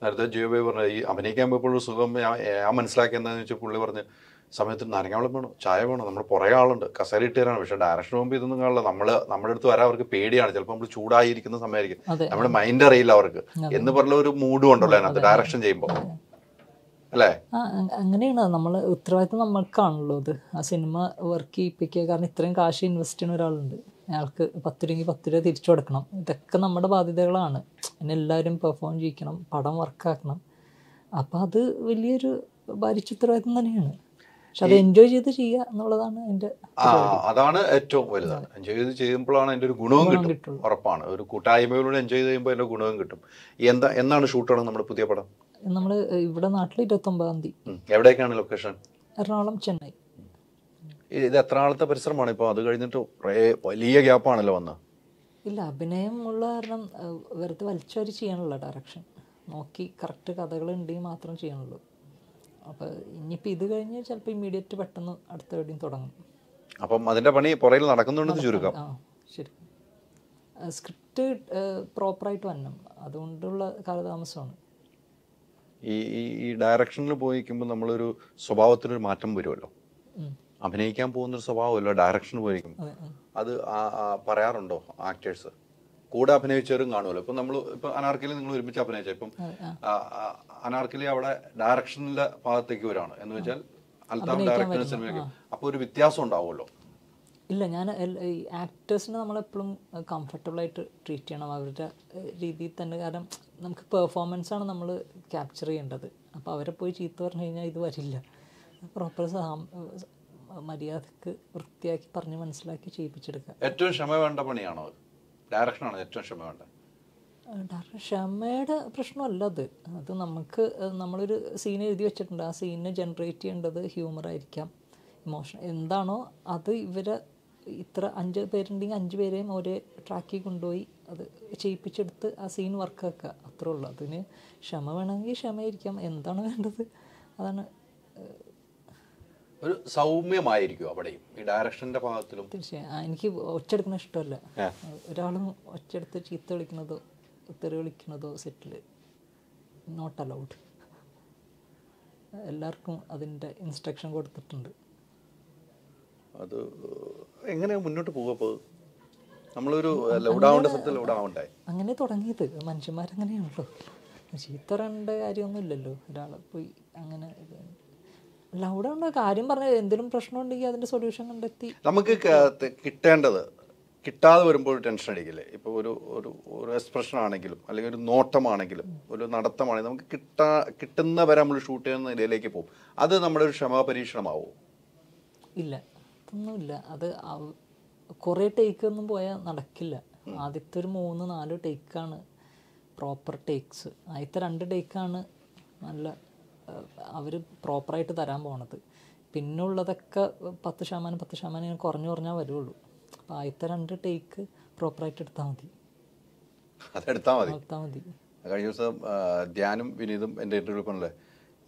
നേരത്തെ ജിയോബൈ പറഞ്ഞു ഈ അഭിനയിക്കാൻ പോയപ്പോഴുള്ള സുഖം ഞാൻ മനസ്സിലാക്കിയെന്താണെന്ന് വെച്ചാൽ പുള്ളി പറഞ്ഞ് സമയത്തിന് നാരങ്ങാവെള്ളം വേണം ചായ വേണം? നമ്മൾ പുറകെ ആളുണ്ട്. കസേര ഇട്ട് തരാണ് പക്ഷെ ഡയറക്ഷൻ പോകുമ്പോൾ ഇതൊന്നും കാണില്ല. നമ്മൾ നമ്മുടെ അടുത്ത് വരാൻ അവർക്ക് പേടിയാണ്. ചിലപ്പോൾ നമ്മൾ ചൂടായിരിക്കുന്ന സമയമായിരിക്കും. നമ്മുടെ മൈൻഡ് അറിയില്ല അവർക്ക്. എന്ന് പറഞ്ഞ ഒരു മൂഡും ഉണ്ടല്ലോ അതിനകത്ത് ഡയറക്ഷൻ ചെയ്യുമ്പോൾ അല്ലേ? അങ്ങനെയാണ്. നമ്മൾ ഉത്തരവാദിത്തം നമ്മൾക്കാണല്ലോ അത്. ആ സിനിമ വർക്ക് ചെയ്യിപ്പിക്കുക കാരണം ഇത്രയും കാശ് ഇൻവെസ്റ്റ് ചെയ്യുന്ന ഒരാളുണ്ട്. അയാൾക്ക് പത്ത് രൂപ പത്ത് രൂപ തിരിച്ചു കൊടുക്കണം. ഇതൊക്കെ നമ്മുടെ ബാധ്യതകളാണ്. പിന്നെ എല്ലാവരും പെർഫോം ചെയ്യിക്കണം. പടം വർക്കാക്കണം അപ്പം അത് വലിയൊരു ഭാരിച്ച ഉത്തരവാദിത്തം തന്നെയാണ്. പക്ഷെ അത് എൻജോയ് ചെയ്ത് ചെയ്യുക എന്നുള്ളതാണ് എന്റെ ആ അതാണ് ഏറ്റവും വലുതാണ്. എൻജോയ് ചെയ്ത് ചെയ്യുമ്പോഴാണ് അതിന്റെ ഒരു ഗുണവും കിട്ടും. ഉറപ്പാണ്. ഒരു കൂട്ടായ്മയിലൂടെ എൻജോയ് ചെയ്യുമ്പോൾ അതിന്റെ ഗുണവും കിട്ടും. എന്താ എന്നാണ് ഷൂട്ടാണ് നമ്മുടെ പുതിയ പടം? നമ്മൾ ഇവിടെ നാട്ടിൽ ഇരുപത്തൊമ്പതാം തീയതി. എവിടേക്കാണ് ലൊക്കേഷൻ എറണാകുളം ചെന്നൈ. ഇത് എത്ര നാളത്തെ പരിശ്രമമാണ് ഇപ്പോൾ? അത് കഴിഞ്ഞിട്ട് കുറേ വലിയ ഗ്യാപ്പാണല്ലോ വന്ന് ഇല്ല അഭിനയം ഉള്ള കാരണം വെറുതെ വലിച്ചവര് ചെയ്യാനുള്ള ഡയറക്ഷൻ നോക്കി കറക്റ്റ് കഥകൾ ഉണ്ടെങ്കിൽ മാത്രം ചെയ്യാനുള്ളൂ. അപ്പോൾ ഇനിയിപ്പോൾ ഇത് കഴിഞ്ഞ് ചിലപ്പോൾ ഇമ്മീഡിയറ്റ് പെട്ടെന്ന് അടുത്ത എവിടെയും തുടങ്ങും. അപ്പം അതിന്റെ പണി പുറയിൽ നടക്കുന്നുണ്ടെന്ന് ചുരുക്കം. ആ ശരി. സ്ക്രിപ്റ്റ് പ്രോപ്പറായിട്ട് വരണം. അതുകൊണ്ടുള്ള കാലതാമസമാണ്. ഈ ഈ ഈ ഡയറക്ഷനിൽ പോയിക്കുമ്പോൾ നമ്മളൊരു സ്വഭാവത്തിനൊരു മാറ്റം വരുമല്ലോ. അഭിനയിക്കാൻ പോകുന്നൊരു സ്വഭാവമല്ലോ ഡയറക്ഷന് പോയിരിക്കും അതെ പറയാറുണ്ടോ ആക്ടേഴ്സ് കൂടെ അഭിനയിച്ചവരും കാണുമല്ലോ. ഇപ്പം നമ്മൾ ഇപ്പം അനാർക്കലി നിങ്ങൾ ഒരുമിച്ച് അഭിനയിച്ച. ഇപ്പം അനാർക്കിലി അവിടെ ഡയറക്ഷനിലെ ഭാഗത്തേക്ക് വരാണ്. എന്ന് വെച്ചാൽ അൽത്താഫ് ഡയറക്ടറിന്റെ സിനിമയ്ക്ക്. അപ്പോൾ ഒരു വ്യത്യാസം ഉണ്ടാവുമല്ലോ. ഇല്ല ഞാൻ ഈ ആക്ടേഴ്സിനെ നമ്മളെപ്പോഴും കംഫർട്ടബിളായിട്ട് ട്രീറ്റ് ചെയ്യണം. അവരുടെ രീതിയിൽ തന്നെ. കാരണം നമുക്ക് പെർഫോമൻസാണ് നമ്മൾ ക്യാപ്ചർ ചെയ്യേണ്ടത്. അപ്പോൾ അവരെ പോയി ചീത്ത പറഞ്ഞു കഴിഞ്ഞാൽ ഇത് വരില്ല. പ്രോപ്പർ മര്യാദയ്ക്ക് വൃത്തിയാക്കി പറഞ്ഞ് മനസ്സിലാക്കി ചെയ്യിപ്പിച്ചെടുക്കുക. ഏറ്റവും ക്ഷമ വേണ്ട പണിയാണോ ഡയറക്ഷനാണ് ഏറ്റവും ക്ഷമ വേണ്ടത്. ക്ഷമയുടെ പ്രശ്നമല്ല അത്. അത് നമുക്ക് നമ്മളൊരു സീൻ എഴുതി വെച്ചിട്ടുണ്ട്. ആ സീനിനെ ജനറേറ്റ് ചെയ്യേണ്ടത് ഹ്യൂമർ ആയിരിക്കാം. ഇമോഷൻ എന്താണോ അത് ഇവരെ ഇത്ര അഞ്ച് പേരുണ്ടെങ്കിൽ അഞ്ച് പേരെയും ഒരേ ട്രാക്കിൽ കൊണ്ടുപോയി അത് ചെയ്യിപ്പിച്ചെടുത്ത് ആ സീൻ വർക്കാക്കുക അത്രേ ഉള്ളൂ. അതിന് ക്ഷമ വേണമെങ്കിൽ ക്ഷമയായിരിക്കാം. എന്താണ് വേണ്ടത്? അതാണ് ഒരു സൗമ്യമായിരിക്കും അവിടെയും ഈ ഡയറക്ഷന്റെ ഭാഗത്തിലും. തീർച്ചയായും. എനിക്ക് ഒച്ചെടുക്കുന്ന ഇഷ്ടമല്ല. ഒരാളും ഒച്ചെടുത്ത് ചീത്ത വിളിക്കുന്നതോ തെറി വിളിക്കുന്നതോ സെറ്റിൽ നോട്ട് അലൗഡ് എല്ലാവർക്കും അതിന്റെ ഇൻസ്ട്രക്ഷൻ കൊടുത്തിട്ടുണ്ട്. അത് എങ്ങനെ മുന്നോട്ട് പോകുമ്പോൾ അപ്പോൾ നമ്മളൊരു ലൗഡാവേണ്ട സ്ഥലത്ത് ലൗഡാവണ്ടേ അങ്ങനെ തുടങ്ങിയത്. മനുഷ്യന്മാരങ്ങനെയാണല്ലോ. ചീത്ത പറയേണ്ട കാര്യമൊന്നുമില്ലല്ലോ. ഒരാളെ പോയി അങ്ങനെ ലൗഡാണ് കാര്യം പറഞ്ഞത് എന്തെങ്കിലും പ്രശ്നം ഉണ്ടെങ്കിൽ അതിന്റെ സൊല്യൂഷൻ കണ്ടെത്തി. നമുക്ക് കിട്ടേണ്ടത് കിട്ടാതെ വരുമ്പോൾ ടെൻഷൻ അടിക്കില്ലേ? ഇപ്പോൾ ഒരു ഒരു ഒരു എക്സ്പ്രഷൻ ആണെങ്കിലും അല്ലെങ്കിൽ ഒരു നോട്ടമാണെങ്കിലും ഒരു നടത്തമാണെങ്കിലും നമുക്ക് കിട്ടാ കിട്ടുന്ന വരെ നമ്മൾ ഷൂട്ട് ചെയ്യുന്ന നിലയിലേക്ക് പോകും. അത് നമ്മുടെ ഒരു ക്ഷമാ പരീക്ഷണമാവും? ഇല്ല. ഒന്നുമില്ല അത് കുറേ ടേക്ക് ഒന്നും പോയാൽ നടക്കില്ല. ആദ്യത്തെ ഒരു മൂന്ന് നാല് ടേക്കാണ് പ്രോപ്പർ ടേക്സ് ആദ്യത്തെ രണ്ട് ടേക്കാണ് നല്ല അവർ പ്രോപ്പറായിട്ട് തരാൻ പോണത്. പിന്നുള്ളതൊക്കെ പത്ത് ശതമാനം പത്ത് ശതമാനം ഇങ്ങനെ കുറഞ്ഞു കുറഞ്ഞാൽ വരുള്ളൂ. അപ്പോൾ ആദ്യത്തെ രണ്ട് ടേക്ക് പ്രോപ്പറായിട്ട് എടുത്താൽ മതി. അതെടുത്താൽ മതി. എടുത്താൽ മതി. കഴിഞ്ഞ ദിവസം ധ്യാനും വിനീതും എന്റെ പറഞ്ഞല്ലേ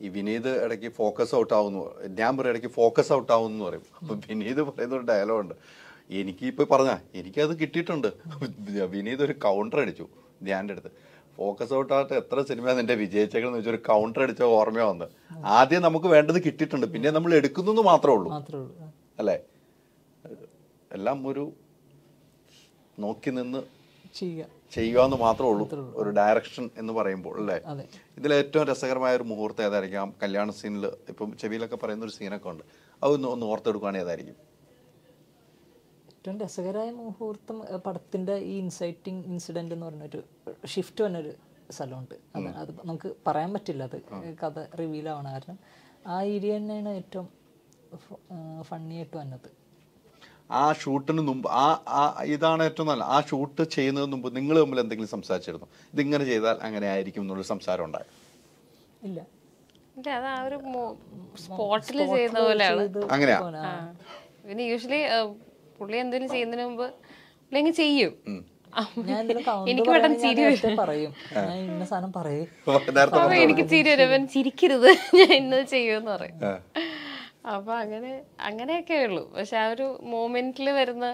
ഈ വിനീത് ഇടയ്ക്ക് ഫോക്കസ് ഔട്ട് ആവുന്നു. ഞാൻ പറയും ഇടയ്ക്ക് ഫോക്കസ് ഔട്ട് ആവുന്നു എന്ന് പറയും. അപ്പം വിനീത് പറയുന്ന ഒരു ഡയലോഗ് ഉണ്ട്. എനിക്ക് ഇപ്പൊ പറഞ്ഞ എനിക്കത് കിട്ടിയിട്ടുണ്ട്. വിനീത് ഒരു കൗണ്ടർ അടിച്ചു ധ്യാന്റെ അടുത്ത്. ഫോക്കസ് ഔട്ട് ആയിട്ട് എത്ര സിനിമ നിന്റെ വിജയിച്ചേക്കെന്ന് വെച്ചാൽ ഒരു കൗണ്ടർ അടിച്ച ഓർമ്മ വന്ന് ആദ്യം നമുക്ക് വേണ്ടത് കിട്ടിയിട്ടുണ്ട് പിന്നെ നമ്മൾ എടുക്കുന്നു മാത്രമേ ഉള്ളൂ. അല്ലേ? എല്ലാം ഒരു നോക്കി നിന്ന് ചെയ്യുക. മാത്രമേ ഉള്ളൂ. ഒരു ഡയറക്ഷൻ എന്ന് പറയുമ്പോൾ അല്ലേ? അതെ. ഇതിൽ ഏറ്റവും രസകരമായ ഒരു മുഹൂർത്തം ഏതായിരിക്കാം? കല്യാണ സീനിൽ ഇപ്പം ചെവിയിലൊക്കെ പറയുന്ന ഒരു സീനൊക്കെ ഉണ്ട്. അതൊന്ന് ഒന്ന് ഓർത്തെടുക്കുകയാണെങ്കിൽ ഏതായിരിക്കും? ഏറ്റവും രസകരമായ മുഹൂർത്തം പടത്തിന്റെ പടത്തിന്റെ ഈ ഇൻസൈറ്റിംഗ് ഇൻസിഡന്റ് എന്ന് പറഞ്ഞൊരു ഷിഫ്റ്റ് വന്നൊരു സ്ഥലമുണ്ട്. അത് അത് നമുക്ക് പറയാൻ പറ്റില്ല. അത് കഥ റിവീൽ ആവണ കാരണം. ആ ഏരിയ തന്നെയാണ് ഏറ്റവും ഫണ്ണി ആയിട്ട് വന്നത്. ആ ഷൂട്ടിന് മുമ്പ് ആ ആ ഇതാണ് ഏറ്റവും നല്ല ആ ഷൂട്ട് ചെയ്യുന്നതിന് മുമ്പ് നിങ്ങൾ തമ്മിൽ എന്തെങ്കിലും സംസാരിച്ചിരുന്നു? ഇതിങ്ങനെ ചെയ്താൽ അങ്ങനെ ആയിരിക്കും എന്നുള്ള സംസാരം ഉണ്ടായി? ഇല്ല. ഇല്ല അത് ആ ഒരു സ്പോട്ടിൽ ചെയ്യുന്ന പോലെയാണ്. അങ്ങനെയാ? പിന്നെ യൂഷ്വലി പുള്ളി എന്തെങ്കിലും ചെയ്യുന്നതിന് മുമ്പ് അല്ലെങ്കിൽ ചെയ്യും. ഞാൻ എനിക്ക് പെട്ടെന്ന് ചിരി പറയും. ഞാൻ ഇന്ന സാധനം പറയും. അപ്പൊ എനിക്ക് ചിരി വരും. അവൻ ചിരിക്കരുത്. ഞാൻ ഇന്നത് ചെയ്യുമെന്ന് പറയും. അപ്പൊ അങ്ങനെ അങ്ങനെയൊക്കെ ഉള്ളൂ. പക്ഷെ ആ ഒരു മോമെന്റിൽ വരുന്ന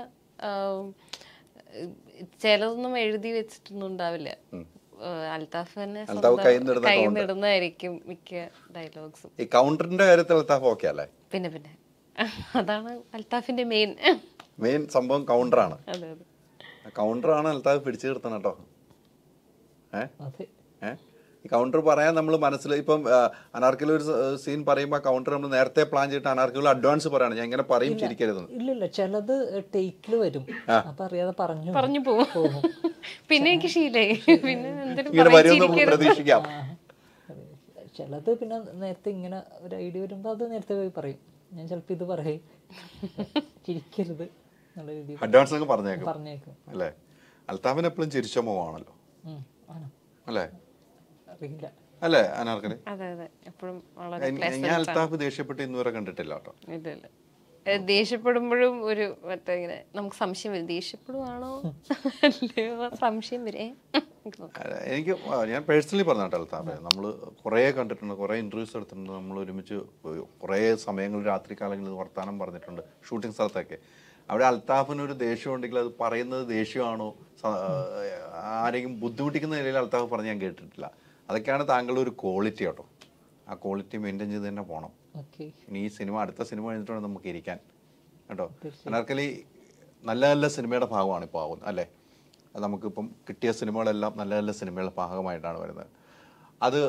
ചിലതൊന്നും എഴുതി വെച്ചിട്ടൊന്നും ഉണ്ടാവില്ല. അൽതാഫ് അൽത്താഫ് തന്നെ counter. നിന്നിടുന്നതായിരിക്കും മിക്ക ഡയലോഗ്സും ഈ കൗണ്ടറിന്റെ കാര്യത്തിൽ അൽത്താഫ് ഓക്കെ അല്ലേ? പിന്നെ പിന്നെ. അതാണ് അൽതാഫിന്റെ മെയിൻ മെയിൻ സംഭവം കൗണ്ടറാണ് ആണ്. അതെ കൗണ്ടറാണ് അൽത്താഫ് പിടിച്ചു നിർത്തണം കേട്ടോ. ഏ? ഈ കൗണ്ടർ പറയാൻ നമ്മൾ മനസ്സിൽ ഇപ്പം അനാർക്കിൽ ഒരു സീൻ പറയുമ്പോൾ കൗണ്ടർ നമ്മൾ നേരത്തെ പ്ലാൻ ചെയ്തിട്ട് അനാർക്കിൽ അഡ്വാൻസ് പറയാണ്. ഞാൻ ഇങ്ങനെ പറയും ചിരിക്കരുത് ഇല്ലില്ല. ചിലത് ടേക്കിൽ വരും. അപ്പൊ അറിയാതെ പറഞ്ഞു പറഞ്ഞു പോകും. പിന്നെ എനിക്ക് ശീലേ പിന്നെ ഇങ്ങനെ വരുമെന്ന് പ്രതീക്ഷിക്കാം. ചിലത് പിന്നെ നേരത്തെ ഇങ്ങനെ ഒരു ഐഡിയ വരുമ്പോൾ അത് നേരത്തെ പോയി പറയും. ഞാൻ ചിലപ്പോൾ ഇത് പറയും. ചിരിക്കരുത്. എന്നുള്ള രീതിയിൽ അഡ്വാൻസ് അങ്ങ് പറഞ്ഞേക്കും. പറഞ്ഞേക്കും. അല്ലേ? അൽത്താഫിന് എപ്പോഴും ചിരിച്ച മുഖമാണല്ലോ അല്ലേ? അറിയില്ല. അല്ലേ അനാർക്കലി അതെ അതെ. എപ്പോഴും വളരെ ഞാൻ അൽത്താഫ് ദേഷ്യപ്പെട്ട് ഇന്നുവരെ കണ്ടിട്ടില്ല കേട്ടോ. ഇല്ല ഇല്ല. ഏ, ദേഷ്യപ്പെടുമ്പോഴും ഒരു മറ്റേ ഇങ്ങനെ നമുക്ക് സംശയം വരും. ദേഷ്യപ്പെടുവാണോ? സംശയം വരേ. എനിക്ക് ഞാൻ പേഴ്സണലി പറഞ്ഞ കേട്ടോ അൽത്താഫെ. നമ്മൾ കുറേ കണ്ടിട്ടുണ്ട് കുറേ ഇന്റർവ്യൂസ് എടുത്തിട്ടുണ്ട്. നമ്മൾ ഒരുമിച്ച് കൊറേ കുറേ സമയങ്ങളിൽ രാത്രി കാലങ്ങളിൽ വർത്തമാനം പറഞ്ഞിട്ടുണ്ട് ഷൂട്ടിംഗ് സ്ഥലത്തൊക്കെ. അവിടെ അൽത്താഫിന് ഒരു ദേഷ്യം ഉണ്ടെങ്കിൽ അത് പറയുന്നത് ദേഷ്യമാണോ? ആരെങ്കിലും ബുദ്ധിമുട്ടിക്കുന്ന നിലയിൽ അൽത്താഫ് പറഞ്ഞ് ഞാൻ കേട്ടിട്ടില്ല. അതൊക്കെയാണ് താങ്കളുടെ ഒരു ക്വാളിറ്റി കേട്ടോ. ആ ക്വാളിറ്റി മെയിന്റെയിൻ ചെയ്ത് തന്നെ പോകണം ഇനി ഈ സിനിമ അടുത്ത സിനിമ കഴിഞ്ഞിട്ട് വേണം നമുക്ക് ഇരിക്കാൻ. കേട്ടോ? അനാർക്കലി നല്ല നല്ല സിനിമയുടെ ഭാഗമാണ് ഇപ്പോൾ ആവുന്നത് അല്ലേ? അത് നമുക്കിപ്പം കിട്ടിയ സിനിമകളെല്ലാം നല്ല നല്ല സിനിമകളുടെ ഭാഗമായിട്ടാണ് വരുന്നത്. അത്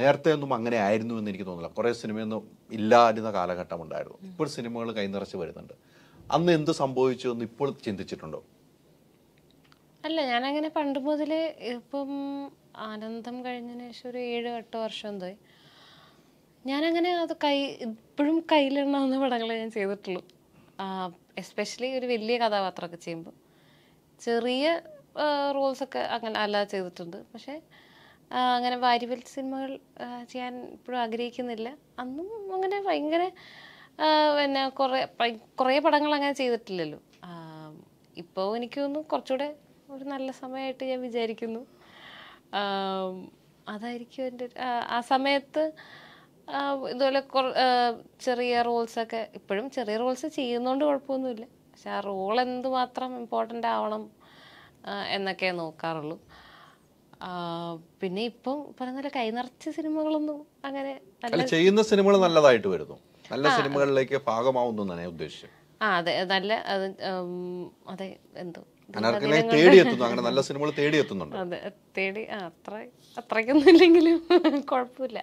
നേരത്തെ ഒന്നും അങ്ങനെ ആയിരുന്നു എന്ന് എനിക്ക് തോന്നുന്നില്ല. കുറേ സിനിമയൊന്നും ഇല്ലാതിരുന്ന കാലഘട്ടം ഉണ്ടായിരുന്നു ഇപ്പോൾ സിനിമകൾ കൈനിറച്ച് വരുന്നുണ്ട്. അന്ന് എന്ത് സംഭവിച്ചു എന്ന് ഇപ്പോൾ ചിന്തിച്ചിട്ടുണ്ടോ? അല്ല ഞാനങ്ങനെ പണ്ട് മുതലേ ഇപ്പം ആനന്ദം കഴിഞ്ഞതിന് ശേഷം ഒരു ഏഴ് എട്ട് വർഷം എന്തായി. ഞാനങ്ങനെ അത് കൈ ഇപ്പോഴും കയ്യിലെണ്ണാവുന്ന പടങ്ങളെ ഞാൻ ചെയ്തിട്ടുള്ളൂ. എസ്പെഷ്യലി ഒരു വലിയ കഥാപാത്രമൊക്കെ ചെയ്യുമ്പോൾ ചെറിയ റോൾസൊക്കെ അങ്ങനെ അല്ലാതെ ചെയ്തിട്ടുണ്ട്. പക്ഷേ അങ്ങനെ വാരിവൽ സിനിമകൾ ചെയ്യാൻ ഇപ്പോഴും ആഗ്രഹിക്കുന്നില്ല. അന്നും അങ്ങനെ ഭയങ്കര പിന്നെ കുറേ കുറേ പടങ്ങൾ അങ്ങനെ ചെയ്തിട്ടില്ലല്ലോ. ഇപ്പോൾ എനിക്ക് തോന്നുന്നു കുറച്ചുകൂടെ ഒരു നല്ല സമയമായിട്ട് ഞാൻ വിചാരിക്കുന്നു. അതായിരിക്കും എന്റെ ആ, സമയത്ത് ഇതുപോലെ ചെറിയ റോൾസൊക്കെ ഇപ്പോഴും ചെറിയ റോൾസ് ചെയ്യുന്നതുകൊണ്ട് കുഴപ്പമൊന്നുമില്ല. പക്ഷെ ആ റോൾ എന്തുമാത്രം ഇമ്പോർട്ടന്റ് ആവണം എന്നൊക്കെ നോക്കാറുള്ളൂ. പിന്നെ ഇപ്പം പറഞ്ഞ പോലെ കൈനിറച്ച സിനിമകളൊന്നും അങ്ങനെ ചെയ്യുന്ന സിനിമകൾ നല്ലതായിട്ട് വരുന്നു. നല്ല സിനിമകളിലേക്ക് ഭാഗമാവുന്നു എന്നാണ് ഞാൻ ഉദ്ദേശിച്ചത്. ആ അതെ നല്ല അത് ഉം, അതെ എന്തോ അനാർക്കലിനെ തേടിയെത്തുന്നു അങ്ങനെ നല്ല സിനിമകൾ തേടിയെത്തുന്നുണ്ട്. അതെ തേടി അത്ര അത്രയ്ക്കൊന്നും ഇല്ലെങ്കിലും കുഴപ്പമില്ല.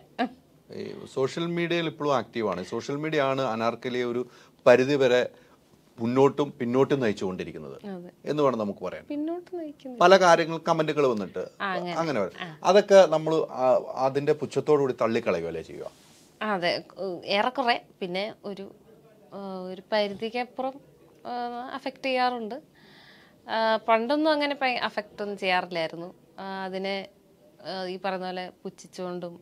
ഈ സോഷ്യൽ മീഡിയയിൽ ഇപ്പോഴും ആക്റ്റീവാണ്. സോഷ്യൽ മീഡിയ ആണ് അനാർക്കലിയെ ഒരു പരിധി വരെ മുന്നോട്ടും പിന്നോട്ടും നയിച്ചുകൊണ്ടിരിക്കുന്നത് എന്ന് വേണം നമുക്ക് പറയാൻ. പിന്നോട്ട് പല കാര്യങ്ങൾ കമന്റുകൾ വന്നിട്ട് അങ്ങനെ. അതൊക്കെ നമ്മൾ അതിന്റെ പുച്ഛത്തോടുകൂടി തള്ളിക്കളയുകയല്ലേ ചെയ്യുക? അതെ ഏറെക്കുറെ. പിന്നെ ഒരു ഒരു പരിധിക്കപ്പുറം അഫക്റ്റ് ചെയ്യാറുണ്ട്. പണ്ടൊന്നും അങ്ങനെ അഫക്റ്റ് ഒന്നും ചെയ്യാറില്ലായിരുന്നു. അതിനെ ഈ പറയുന്ന പോലെ പുച്ഛിച്ചുകൊണ്ടും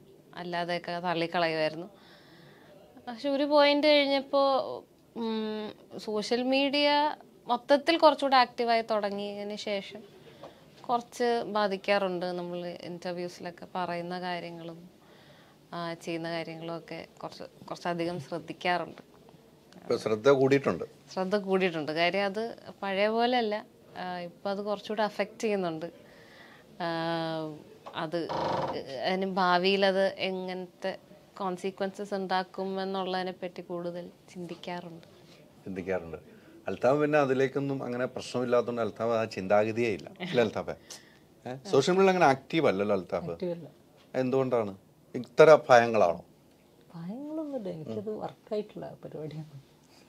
അല്ലാതെയൊക്കെ തള്ളിക്കളയുമായിരുന്നു. പക്ഷെ ഒരു പോയിന്റ് കഴിഞ്ഞപ്പോൾ സോഷ്യൽ മീഡിയ മൊത്തത്തിൽ കുറച്ചുകൂടെ ആക്റ്റീവായി തുടങ്ങിയതിന് ശേഷം കുറച്ച് ബാധിക്കാറുണ്ട് നമ്മൾ ഇന്റർവ്യൂസിലൊക്കെ പറയുന്ന കാര്യങ്ങളും. ചെയ്യുന്ന കാര്യങ്ങളൊക്കെ കുറച്ച് കുറച്ചധികം ശ്രദ്ധിക്കാറുണ്ട്. ഇപ്പൊ ശ്രദ്ധ കൂടിയിട്ടുണ്ട്. ശ്രദ്ധ കൂടിയിട്ടുണ്ട്. കാര്യം അത് പഴയ പോലെ അല്ല ഇപ്പം അത് കുറച്ചുകൂടെ അഫക്റ്റ് ചെയ്യുന്നുണ്ട്. അത് അതിന് ഭാവിയിൽ അത് എങ്ങനത്തെ കോൺസിക്വൻസസ് ഉണ്ടാക്കും എന്നുള്ളതിനെ പറ്റി കൂടുതൽ ചിന്തിക്കാറുണ്ട്. ചിന്തിക്കാറുണ്ട്. അൽത്താവ് പിന്നെ അതിലേക്കൊന്നും അങ്ങനെ പ്രശ്നമില്ലാത്തതുകൊണ്ട് അൽത്താവ് ആ ചിന്താഗതിയേ ഇല്ല. ഇല്ല അൽത്താഫെ. സോഷ്യൽ മീഡിയയിൽ അങ്ങനെ ആക്റ്റീവ് അല്ലല്ലോ അൽത്താഫ്? എന്തുകൊണ്ടാണ്? ഇത്തര ഭയങ്ങളാണോ ഭയങ്ങളൊന്നുമില്ല. എനിക്കത് വർക്കായിട്ടുള്ള പരിപാടിയാണ്.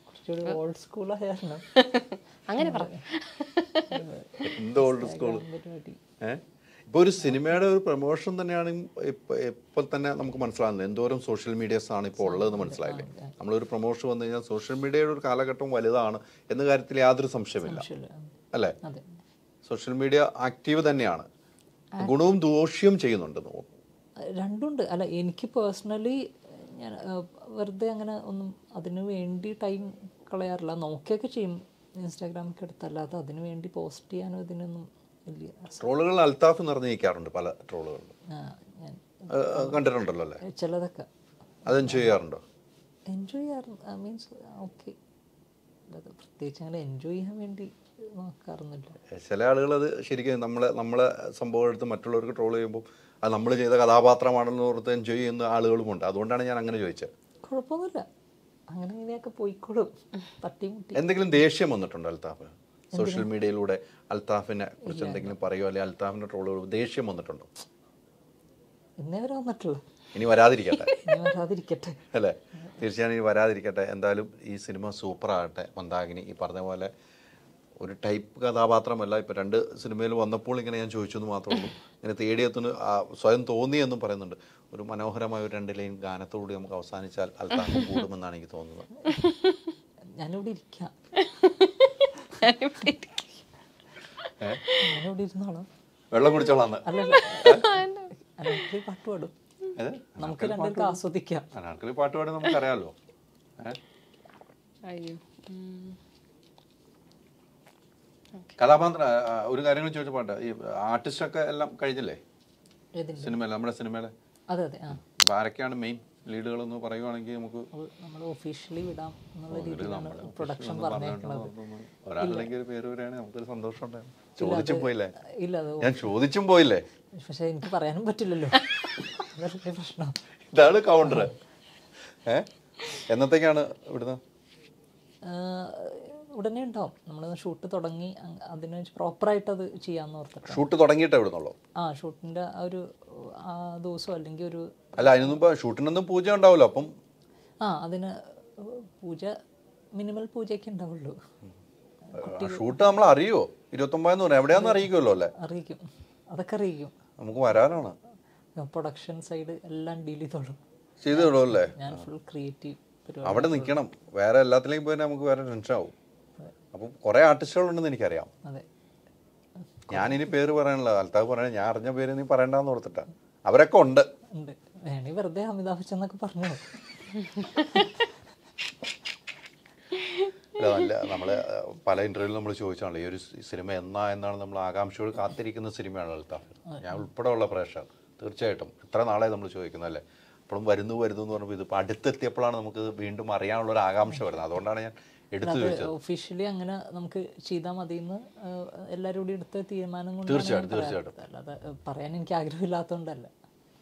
കുറച്ചൊരു ഓൾഡ് സ്കൂളായിരുന്നു അങ്ങനെ പറഞ്ഞു എന്ത് ഓൾഡ് സ്കൂൾ ഇപ്പോൾ ഒരു സിനിമയുടെ ഒരു പ്രൊമോഷൻ തന്നെയാണ് ഇപ്പൊ- ഇപ്പോൾ തന്നെ നമുക്ക് മനസ്സിലാകുന്നത് എന്തോരം സോഷ്യൽ മീഡിയസ് ആണ് ഇപ്പോൾ ഉള്ളതെന്ന് മനസ്സിലായില്ലേ? നമ്മളൊരു പ്രൊമോഷൻ വന്നു കഴിഞ്ഞാൽ സോഷ്യൽ മീഡിയയുടെ ഒരു കാലഘട്ടം വലുതാണ് എന്ന കാര്യത്തിൽ യാതൊരു സംശയമില്ല അല്ലേ? അതെ. സോഷ്യൽ മീഡിയ ആക്റ്റീവ് തന്നെയാണ്. ഗുണവും ദോഷ്യവും ചെയ്യുന്നുണ്ട്. രണ്ടുണ്ട്. അല്ല എനിക്ക് പേഴ്സണലി ഞാൻ വെറുതെ അങ്ങനെ ഒന്നും അതിനു വേണ്ടി ടൈം കളയാറില്ല. നോക്കിയൊക്കെ ചെയ്യും. ഇൻസ്റ്റാഗ്രാമൊക്കെ എടുത്തല്ലാതെ അതിനു വേണ്ടി പോസ്റ്റ് ചെയ്യാനോ ഇതിനൊന്നും വലിയ ട്രോളുകൾ അൽത്താഫ് നിറഞ്ഞിരിക്കാറുണ്ട് പല ട്രോളുകളിലും. കണ്ടിട്ടുണ്ടല്ലോ അല്ലേ? ചിലതൊക്കെ. അത് എൻജോയ് ചെയ്യാറുണ്ടോ? എൻജോയ് ചെയ്യാറുണ്ട്. മീൻസ് ഓക്കെ അല്ലാതെ പ്രത്യേകിച്ച് അങ്ങനെ എൻജോയ് ചെയ്യാൻ വേണ്ടി നോക്കാറൊന്നുമില്ല. ചില ആളുകൾ അത് ശരിക്കും നമ്മളെ നമ്മളെ സംഭവം എടുത്ത് മറ്റുള്ളവർക്ക് ട്രോൾ ചെയ്യുമ്പോൾ അത് നമ്മൾ ചെയ്ത കഥാപാത്രമാണെന്ന് ഓർത്ത് എൻജോയ് ചെയ്യുന്ന ആളുകളുമുണ്ട്. അതുകൊണ്ടാണ് ഞാൻ അങ്ങനെ ചോദിച്ചത്. കുഴപ്പമൊന്നുമില്ല. അങ്ങനെ ഇങ്ങനെയൊക്കെ പോയിക്കോളും. തട്ടി മുട്ടി. എന്തെങ്കിലും ദേഷ്യം വന്നിട്ടുണ്ടോ അൽതാഫ് സോഷ്യൽ മീഡിയയിലൂടെ അൽതാഫിനെ കുറിച്ച് എന്തെങ്കിലും പറയുമോ അല്ലെങ്കിൽ അൽത്താഫിന്റെ ട്രോളുകൾ ദേഷ്യം വന്നിട്ടുണ്ടോ? ഇന്നേ വരെ വന്നിട്ടുള്ളൂ. ഇനി വരാതിരിക്കട്ടെ. വരാതിരിക്കട്ടെ. അല്ലേ? തീർച്ചയായും ഇനി വരാതിരിക്കട്ടെ. എന്തായാലും ഈ സിനിമ സൂപ്പർ ആകട്ടെ മന്ദാകിനി ഈ പറഞ്ഞ പോലെ ഒരു ടൈപ്പ് കഥാപാത്രമല്ല. ഇപ്പം രണ്ട് സിനിമയിൽ വന്നപ്പോൾ ഇങ്ങനെ ഞാൻ ചോദിച്ചു എന്ന് മാത്രമേ ഉള്ളൂ. ഇങ്ങനെ തേടിയെത്തുന്നു സ്വയം തോന്നി തോന്നിയെന്നും പറയുന്നുണ്ട്. ഒരു മനോഹരമായ ഒരു രണ്ട് ലൈൻ ഗാനത്തോടുകൂടി നമുക്ക് അവസാനിച്ചാൽ അൽത്താഫ് കൂടുമെന്നാണ് എനിക്ക് തോന്നുന്നത്. ഞാനിവിടെ ഇരിക്കാം. ഞാനിവിടെ ഇരുന്നോളാം. വെള്ളം കുടിച്ചോളാം പാട്ട് പാടും? നമുക്ക് രണ്ടുപേർക്ക് ആസ്വദിക്കാം. പാട്ട് പാടി നമുക്കറിയാമല്ലോ അയ്യോ. കഥാപാത്ര ഒരു കാര്യം കൂടി ചോദിച്ച ആർട്ടിസ്റ്റ് ഈ ആർട്ടിസ്റ്റൊക്കെ എല്ലാം കഴിഞ്ഞില്ലേ? സിനിമയിൽ നമ്മുടെ സിനിമയിലെ? അതെ അതെ ആ. ആരൊക്കെയാണ് മെയിൻ ലീഡുകളെന്ന് പറയുവാണെങ്കിൽ നമുക്ക് നമ്മൾ ഒഫീഷ്യലി വിടാം എന്നുള്ള രീതിയിലാണ് പ്രൊഡക്ഷൻ പറഞ്ഞേക്കുന്നത് ഒരാളില്ലെങ്കിൽ ഒരു പേര് വരികയാണെങ്കിൽ നമുക്കൊരു സന്തോഷം ചോദിച്ചും പോയില്ലേ? ഇല്ല ഞാൻ ചോദിച്ചും പോയില്ലേ? പക്ഷെ എനിക്ക് പറയാനും പറ്റില്ലല്ലോ. പ്രശ്നം. ഇതാണ് കൗണ്ടർ ഏ? എന്നത്തേക്കാണ് ഇവിടുന്ന് ഉടനെ ഉണ്ടാവും. നമ്മൾ ഷൂട്ട് തുടങ്ങി അതിന് പ്രോപ്പറായിട്ട് അത് ചെയ്യാന്ന് ഓർത്തിട്ട് ഷൂട്ട് തുടങ്ങിയിട്ട് എവിടുന്നുള്ളൂ ആ ഷൂട്ടിന്റെ ആ ഒരു ആ ദിവസം അല്ലെങ്കിൽ ഒരു അല്ല അതിനൊന്നും ഷൂട്ടിനൊന്നും പൂജ ഉണ്ടാവുമല്ലോ അപ്പം ആ അതിന് പൂജ മിനിമൽ പൂജയൊക്കെ ഉണ്ടാവുള്ളൂ. ഷൂട്ട് നമ്മൾ അറിയോ ഇരുപത്തൊമ്പതെന്ന് പറയാം എവിടെയാന്ന് അറിയിക്കുമല്ലോ അല്ലേ? അറിയിക്കും. അതൊക്കെ അറിയിക്കും. നമുക്ക് വരാനാണ്. പ്രൊഡക്ഷൻ സൈഡ് എല്ലാം ഡീൽ ചെയ്തോളും. ചെയ്തോളും അല്ലേ? ഞാൻ ഫുൾ ക്രിയേറ്റീവ് അവിടെ നിൽക്കണം. വേറെ എല്ലാത്തിലേക്കും പോയി നമുക്ക് വേറെ ടെൻഷൻ ആവും. അപ്പം കുറെ ആർട്ടിസ്റ്റുകളുണ്ടെന്ന് എനിക്കറിയാം. അതെ. ഞാനിനി പേര് പറയാനുള്ള അൽത്താഫ് പറയണ ഞാൻ അറിഞ്ഞ പേര് നീ പറയണ്ടെന്ന് ഓർത്തിട്ടാ. അവരൊക്കെ ഉണ്ട്. വേണി വെറുതെ അമിതാഭ് ബച്ചൻ എന്നൊക്കെ പറഞ്ഞു നല്ല നമ്മൾ പല ഇന്റർവ്യൂ നമ്മൾ ചോദിച്ചാണല്ലോ ഈ ഒരു സിനിമ എന്നാ എന്നാണ് നമ്മൾ ആകാംക്ഷയോട് കാത്തിരിക്കുന്ന സിനിമയാണ് അൽത്താഫ്. ഞാൻ ഉൾപ്പെടെ ഉള്ള പ്രേക്ഷകർ തീർച്ചയായിട്ടും ഇത്ര നാളെ നമ്മൾ ചോദിക്കുന്നതല്ലേ അപ്പോഴും വരുന്നു വരുന്നു എന്ന് പറഞ്ഞപ്പോൾ ഇതിപ്പോൾ അടുത്തെത്തിയപ്പോഴാണ് നമുക്ക് വീണ്ടും അറിയാനുള്ള ഒരു ആകാംക്ഷ വരുന്നത്. അതുകൊണ്ടാണ് ഞാൻ ഒഫീഷ്യലി അങ്ങനെ നമുക്ക് ചെയ്താൽ മതി എന്ന് എല്ലാവരും കൂടി എടുത്ത തീരുമാനം കൊണ്ട് തീർച്ചയായിട്ടും, തീർച്ചയായിട്ടും. അല്ലാതെ പറയാൻ എനിക്ക് ആഗ്രഹമില്ലാത്തതുകൊണ്ടല്ല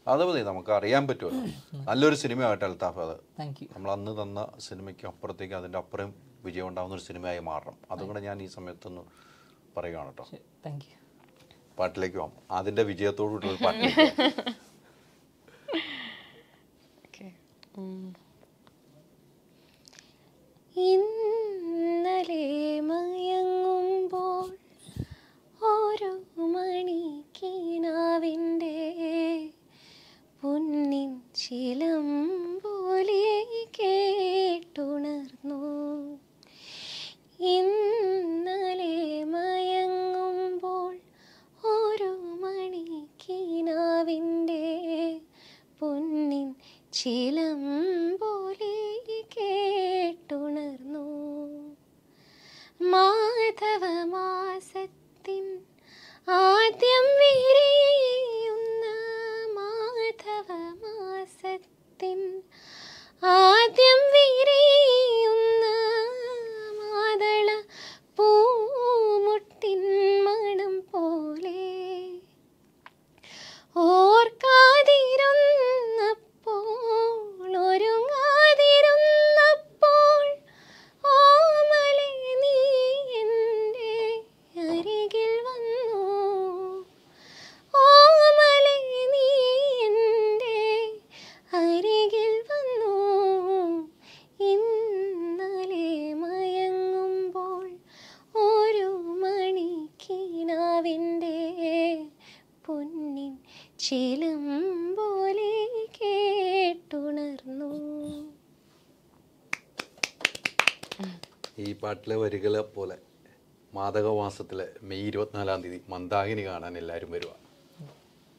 അത് മതി നമുക്ക് അറിയാൻ പറ്റുമല്ലോ. നല്ലൊരു സിനിമയായിട്ട് അൽത്താഫ് അത്. താങ്ക് യു നമ്മൾ അന്ന് തന്ന സിനിമയ്ക്ക് അപ്പുറത്തേക്ക് അതിന്റെ അപ്പുറം വിജയം ഉണ്ടാകുന്ന ഒരു സിനിമയായി മാറണം. അതുകൊണ്ട് ഞാൻ ഈ സമയത്തൊന്ന് പറയുകയാണ് കേട്ടോ. താങ്ക് യു പാട്ടിലേക്ക് പോകാം അതിന്റെ വിജയത്തോടു കൂടി ഓക്കെ പാട്ടിലേക്ക് പാട്ടിലെ വരികളെ പോലെ മാതകമാസത്തിലെ മെയ് ഇരുപത്തിനാലാം തീയതി മന്ദാകിനി കാണാൻ എല്ലാവരും വരിക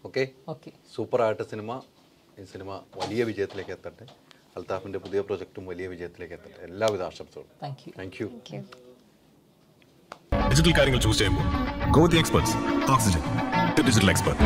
ഓക്കെ? ഓക്കെ. സൂപ്പറായിട്ട് സിനിമ ഈ സിനിമ വലിയ വിജയത്തിലേക്ക് എത്തട്ടെ. അൽത്താഫിന്റെ പുതിയ പ്രൊജക്റ്റും വലിയ വിജയത്തിലേക്ക് എത്തട്ടെ. എല്ലാവിധ ആശംസകളും. Thank you thank you digital കാര്യങ്ങൾ ചൂസ് ചെയ്യുമ്പോൾ go the experts Oxygen digital expert